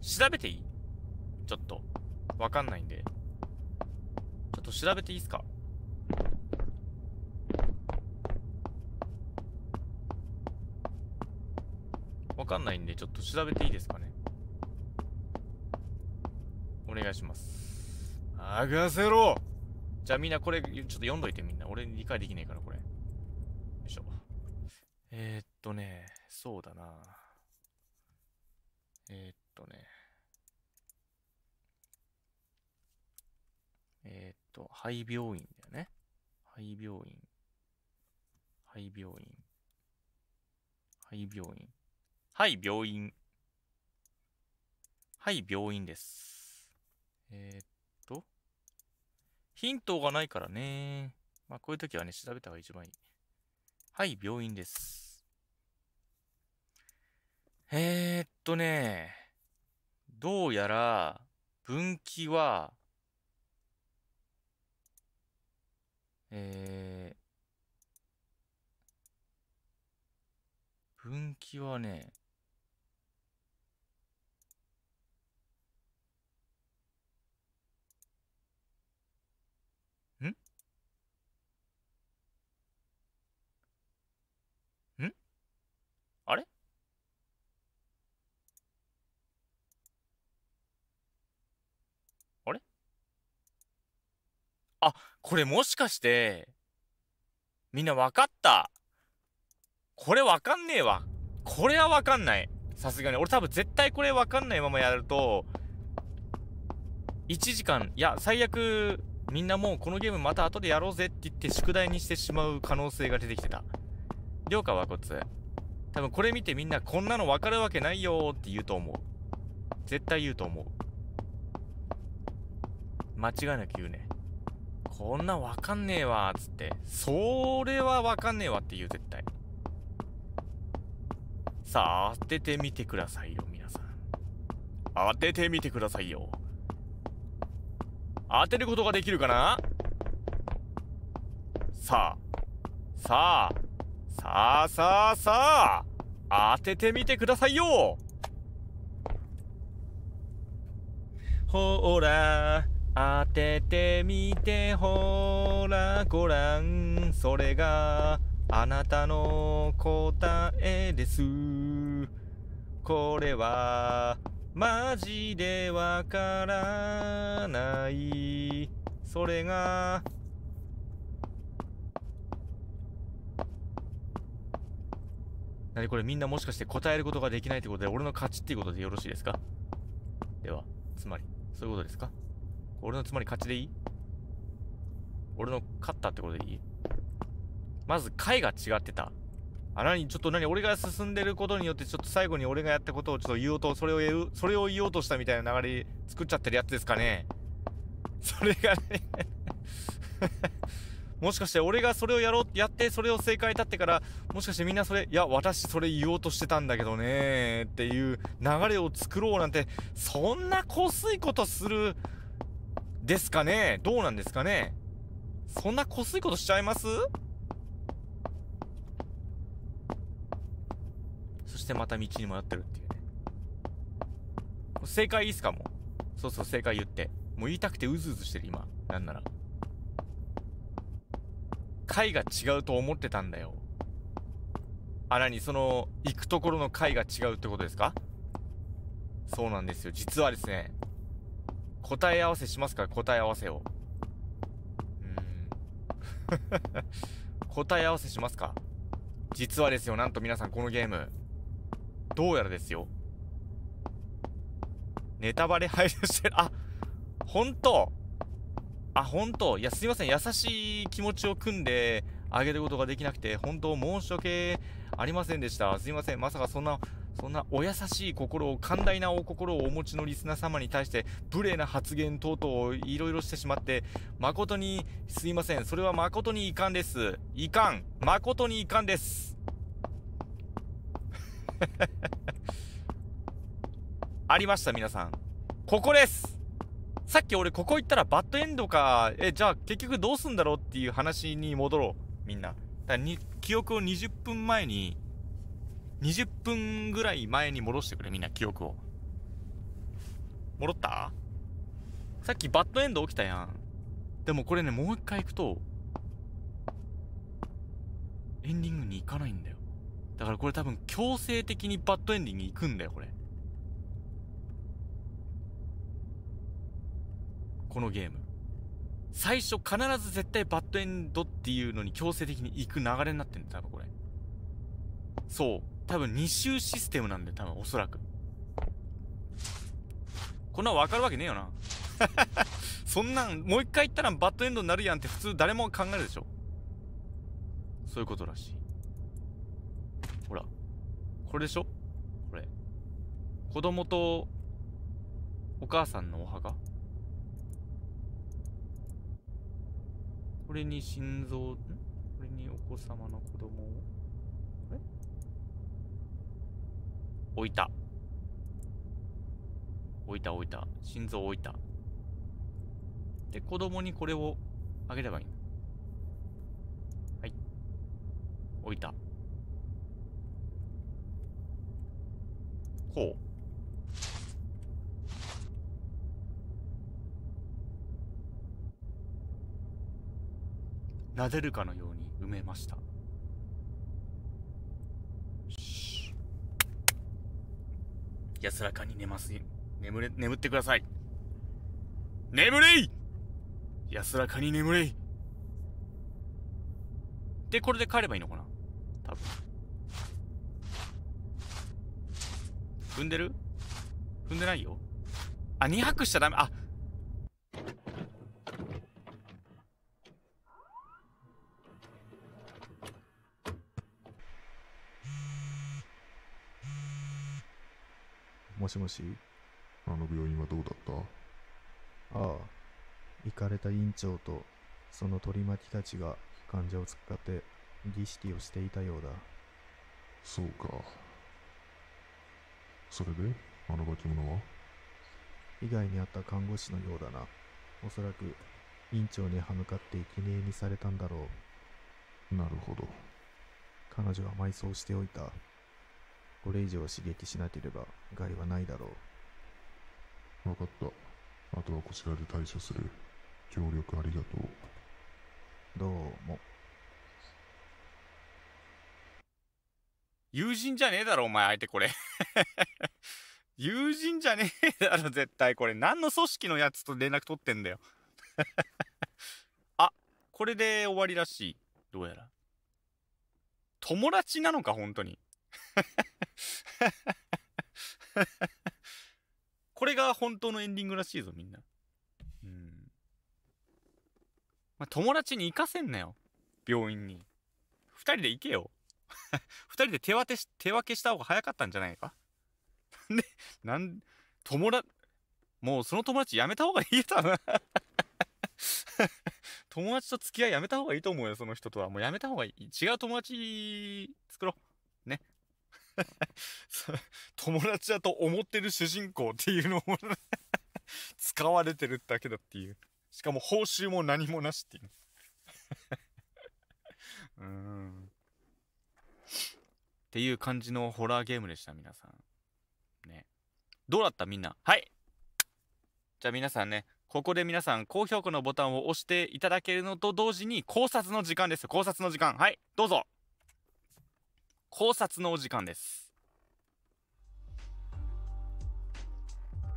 調べていい？ちょっと。わかんないんで。ちょっと調べていいっすか？わかんないんで、ちょっと調べていいですかね？お願いします。任せろじゃあみんなこれ、ちょっと読んどいてみんな。俺理解できねえから、これ。よいしょ。えー、っとね、そうだな。えー、っとね。えー、っと、肺病院だよね。肺病院。肺病院。肺病院。はい、病院。はい、病院です。えー、っと。ヒントがないからね。まあ、こういう時はね、調べた方が一番いい。はい、病院です。えー、っとね、どうやら、分岐は、えー、分岐はね、ん？ん？あれ？あれ？あ、これもしかして、みんなわかった？これわかんねえわ。これはわかんない。さすがに。俺多分絶対これわかんないままやると、1時間、いや、最悪、みんなもうこのゲームまた後でやろうぜって言って宿題にしてしまう可能性が出てきてた。了解はこつ。多分これ見てみんなこんなの分かるわけないよって言うと思う。絶対言うと思う。間違いなく言うね。こんなん分かんねえわっつって。それは分かんねえわって言う絶対。さあ、当ててみてくださいよ、皆さん。当ててみてくださいよ。当てることができるかな？さあ、さあ、さあさあさあ、当ててみてくださいよほら当ててみてほらごらんそれがあなたの答えです。これはマジでわからない。それが何これみんなもしかして答えることができないってことで俺の勝ちっていうことでよろしいですか？ではつまりそういうことですか？俺のつまり勝ちでいい？俺の勝ったってことでいい？まず回が違ってた。あ何ちょっと何？俺が進んでることによってちょっと最後に俺がやったことをちょっと言おうとそれを言うそれを言おうとしたみたいな流れ作っちゃってるやつですかね？それがね。<laughs> もしかして俺がそれをやろうやってそれを正解だってからもしかしてみんなそれいや私それ言おうとしてたんだけどねっていう流れを作ろうなんてそんなこすいことするですかね？どうなんですかね？そんなこすいことしちゃいます？そしてまた道に迷ってるっていうね。正解いいっすか？もう。そうそう正解言って。もう言いたくてうずうずしてる今。なんなら。回が違うと思ってたんだよ。あらにその行くところの回が違うってことですか？そうなんですよ。実はですね答え合わせしますか？答え合わせを。うん。<laughs> 答え合わせしますか？実はですよなんと皆さんこのゲーム。どうやらですよ。ネタバレ配慮してる。あ本当。あ、本当。いや、すいません。優しい気持ちを組んであげることができなくて、本当申し訳ありませんでした。すいません。まさかそんな、そんなお優しい心を、寛大なお心をお持ちのリスナー様に対して、無礼な発言等々をいろいろしてしまって、誠にすいません。それは誠に遺憾です。遺憾。誠に遺憾です。<laughs> ありました、皆さん。ここですさっき俺ここ行ったらバッドエンドか、え、じゃあ結局どうすんだろうっていう話に戻ろう、みんな。だに記憶を20分前に、20分ぐらい前に戻してくれ、みんな記憶を。戻った？さっきバッドエンド起きたやん。でもこれね、もう一回行くと、エンディングに行かないんだよ。だからこれ多分強制的にバッドエンディングに行くんだよ、これ。このゲーム最初必ず絶対バッドエンドっていうのに強制的に行く流れになってんだ多分これそう多分2周システムなんで多分おそらく。こんなん分かるわけねえよな。<laughs> そんなんもう一回言ったらバッドエンドになるやんって普通誰も考えるでしょ。そういうことらしい。ほら。これでしょ。これ。子供とお母さんのお墓。これに心臓、これにお子様の子供を、あれ置いた。置いた置いた。心臓置いた。で、子供にこれをあげればいいはい。置いた。こう。撫でるかのように埋めました安らかに寝ます眠れ眠ってください。眠れい！安らかに眠れい。でこれで帰ればいいのかな？多分。踏んでる？踏んでないよ。あ2泊しちゃダメ。あもしもし？あの病院はどうだった？ああ行かれた院長とその取り巻きたちが患者を使って儀式をしていたようだ。そうか。それで？あの化け物は？被害に遭った看護師のようだな。おそらく院長に歯向かって生贄にされたんだろう。なるほど。彼女は埋葬しておいたこれ以上刺激しなければ害はないだろ分かったあとはこちらで対処する。協力ありがとう。どうも。友人じゃねえだろ、お前、相手これ。<laughs> 友人じゃねえだろ、絶対これ。何の組織のやつと連絡取ってんだよ。<laughs> あ、これで終わりらしい。どうやら。友達なのか、本当に。これが本当のエンディングらしいぞ、みんな。うん。まあ、友達に行かせんなよ。病院に。二人で行けよ。<laughs> 二人で手分けし手分けした方が早かったんじゃないかなん <laughs> で、なん、友達、もうその友達やめた方がいいよ、多分。友達と付き合いやめた方がいいと思うよ、その人とは。もうやめた方がいい。違う友達作ろう。<laughs> 友達だと思ってる主人公っていうのを <laughs> 使われてるだけだっていう。しかも報酬も何もなしっていう。<laughs> うん。っていう感じのホラーゲームでした、皆さん。ね。どうだったみんな？はいじゃあ皆さんね、ここで皆さん、高評価のボタンを押していただけるのと同時に、考察の時間です。考察の時間。はい、どうぞ。考察のお時間です。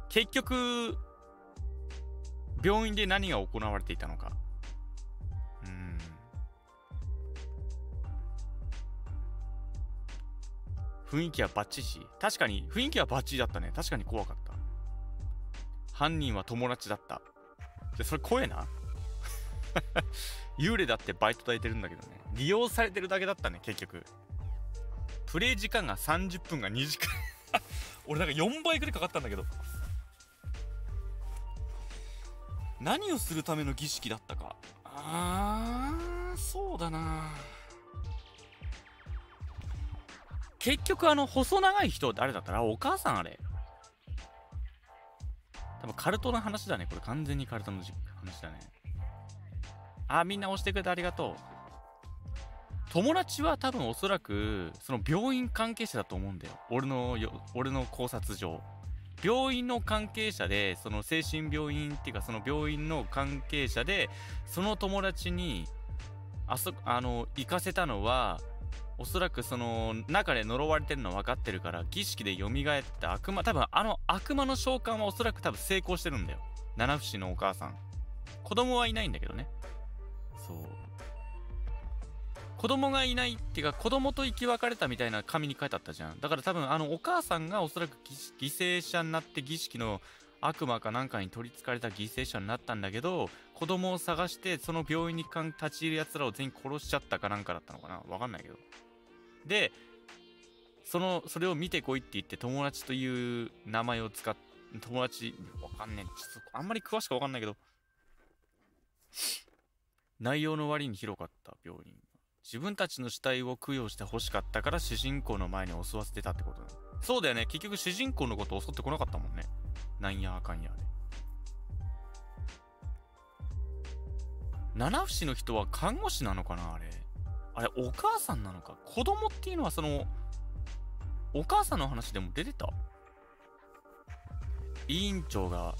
結局、病院で何が行われていたのか。うん。雰囲気はバッチリ確かに雰囲気はバッチリだったね確かに怖かった犯人は友達だったでそれ怖えな <laughs> 幽霊だってバイト代いてるんだけどね利用されてるだけだったね結局プレイ時間が30分が2時間俺なんか4倍くらいかかったんだけど。何をするための儀式だったか。あーそうだな。結局あの細長い人誰だったらお母さんあれ。多分カルトの話だね。これ完全にカルトの話だね。あみんな押してくれてありがとう。友達は多分おそらくその病院関係者だと思うんだよ。俺のよ俺の考察上。病院の関係者でその精神病院っていうかその病院の関係者でその友達にあそあの行かせたのはおそらくその中で呪われてるの分かってるから儀式で蘇った悪魔多分あの悪魔の召喚はおそらく多分成功してるんだよ。七不死のお母さん。子供はいないんだけどね。子供がいないっていうか子供と生き別れたみたいな紙に書いてあったじゃん。だから多分あのお母さんがおそらく犠牲者になって儀式の悪魔かなんかに取りつかれた犠牲者になったんだけど子供を探してその病院に立ち入るやつらを全員殺しちゃったかなんかだったのかな？わかんないけど。でそのそれを見てこいって言って友達という名前を使って友達わかんねえ。ちょっとあんまり詳しくわかんないけど。内容の割に広かった病院。自分たちの死体を供養して欲しかったから主人公の前に襲わせてたってことだそうだよね。結局主人公のこと襲ってこなかったもんね。なんやあかんやで。七不思の人は看護師なのかなあれ。あれお母さんなのか。子供っていうのはそのお母さんの話でも出てた？委員長が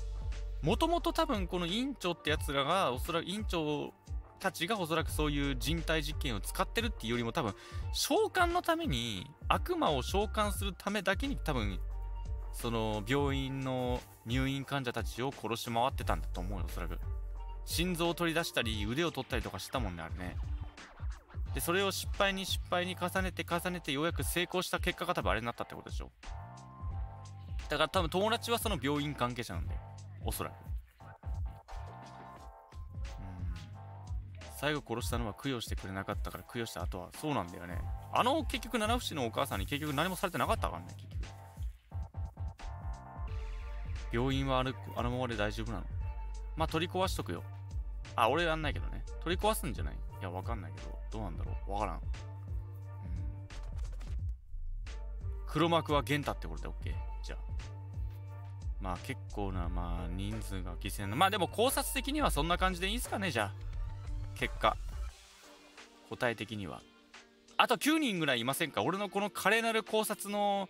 もともと多分この委員長ってやつらがおそらく委員長たちがおそらくそういう人体実験を使ってるっていうよりも多分召喚のために悪魔を召喚するためだけに多分その病院の入院患者たちを殺し回ってたんだと思うよおそらく。心臓を取り出したり腕を取ったりとかしたもんねあれね。でそれを失敗に失敗に重ねて重ねてようやく成功した結果が多分あれになったってことでしょ。だから多分友達はその病院関係者なんだよおそらく。最後殺したのは供養してくれなかったから供養した後はそうなんだよね。あの結局七不思のお母さんに結局何もされてなかったからね結局。病院はあるあのままで大丈夫なの？まあ取り壊しとくよ。あ俺やんないけどね。取り壊すんじゃない？いやわかんないけど。どうなんだろう？わからん、うん、黒幕はゲンタってことで OK じゃあ。まあ結構なまあ人数が犠牲な。まあでも考察的にはそんな感じでいいですかねじゃあ。結果答え的には。あと9人ぐらいいませんか？俺のこの華麗なる考察の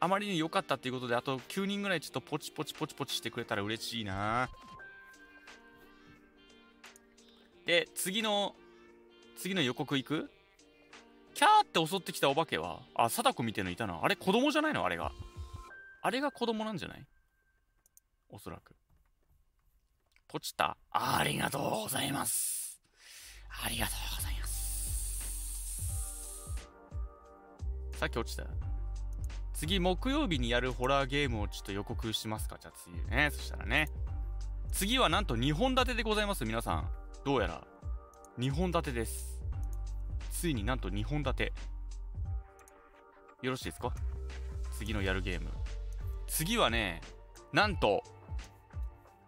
あまりに良かったっていうことであと9人ぐらいちょっとポチポチポチポチしてくれたら嬉しいな。で次の次の予告いく？キャーって襲ってきたお化けはあ貞子みたいのいたな。あれ子供じゃないの？あれが。あれが子供なんじゃない？おそらく。ポチった？ありがとうございます。ありがとうございます。さっき落ちた次木曜日にやるホラーゲームをちょっと予告しますか？じゃあ次ね。そしたらね。次はなんと2本立てでございます皆さん。どうやら。2本立てです。ついになんと2本立て。よろしいですか？次のやるゲーム。次はねなんと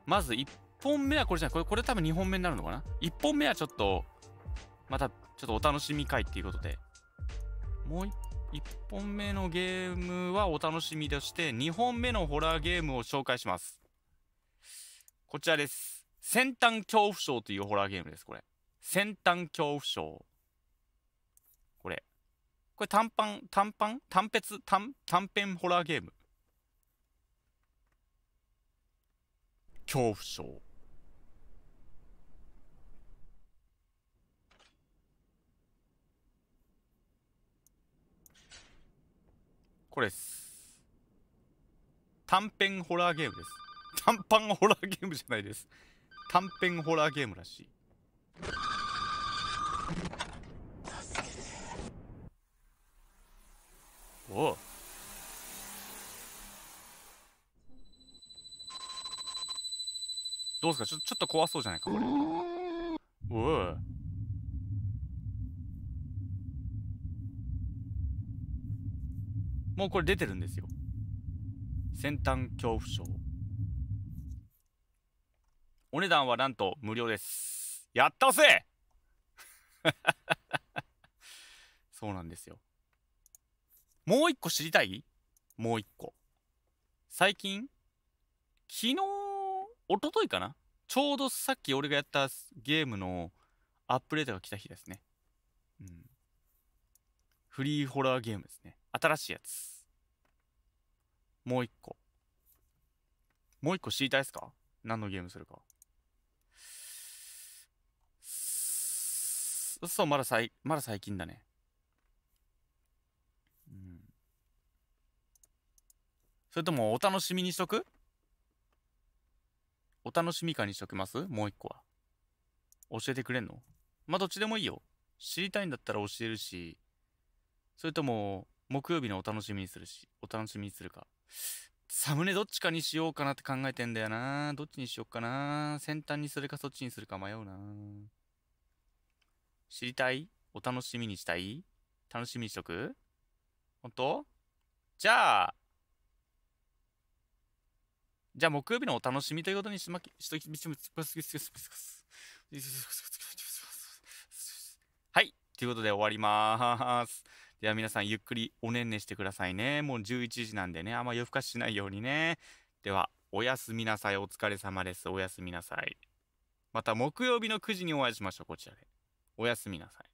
まず1本目はこれじゃない。これこれ多分2本目になるのかな？1本目はちょっとまたちょっとお楽しみ会っていうことで。もう 1, 本目のゲームはお楽しみとして2本目のホラーゲームを紹介します。こちらです。先端恐怖症というホラーゲームですこれ。先端恐怖症。これ。これ短パン短パン？短別短短編ホラーゲーム。恐怖症。これです。短編ホラーゲームです。短パンホラーゲームじゃないです。短編ホラーゲームらしい。おう。どうですか？ちょちょっと怖そうじゃないか？これ。おう。もうこれ出てるんですよ。先端恐怖症。お値段はなんと無料です。やったぜ <laughs> そうなんですよ。もう一個知りたい？もう一個。最近昨日一昨日かな？ちょうどさっき俺がやったゲームのアップデートが来た日ですね。うん。フリーホラーゲームですね。新しいやつ。もう一個。もう一個知りたいですか？何のゲームするか。そうまださいまだ最近だね。うん。それともお楽しみにしとく？お楽しみ会にしときます？もう一個は。教えてくれんの？まあどっちでもいいよ。知りたいんだったら教えるし。それとも木曜日のお楽しみにするしお楽しみにするか。サムネどっちかにしようかなって考えてんだよな。どっちにしようかな。先端にするかそっちにするか迷うな。知りたい？お楽しみにしたい？楽しみにしとく？本当？じゃあじゃあ木曜日のお楽しみということにしまきしときはいということで終わります。では皆さんゆっくりおねんねしてくださいね。もう11時なんでね。あんま夜更かししないようにね。ではおやすみなさい。お疲れ様です。おやすみなさい。また木曜日の9時にお会いしましょう。こちらで。おやすみなさい。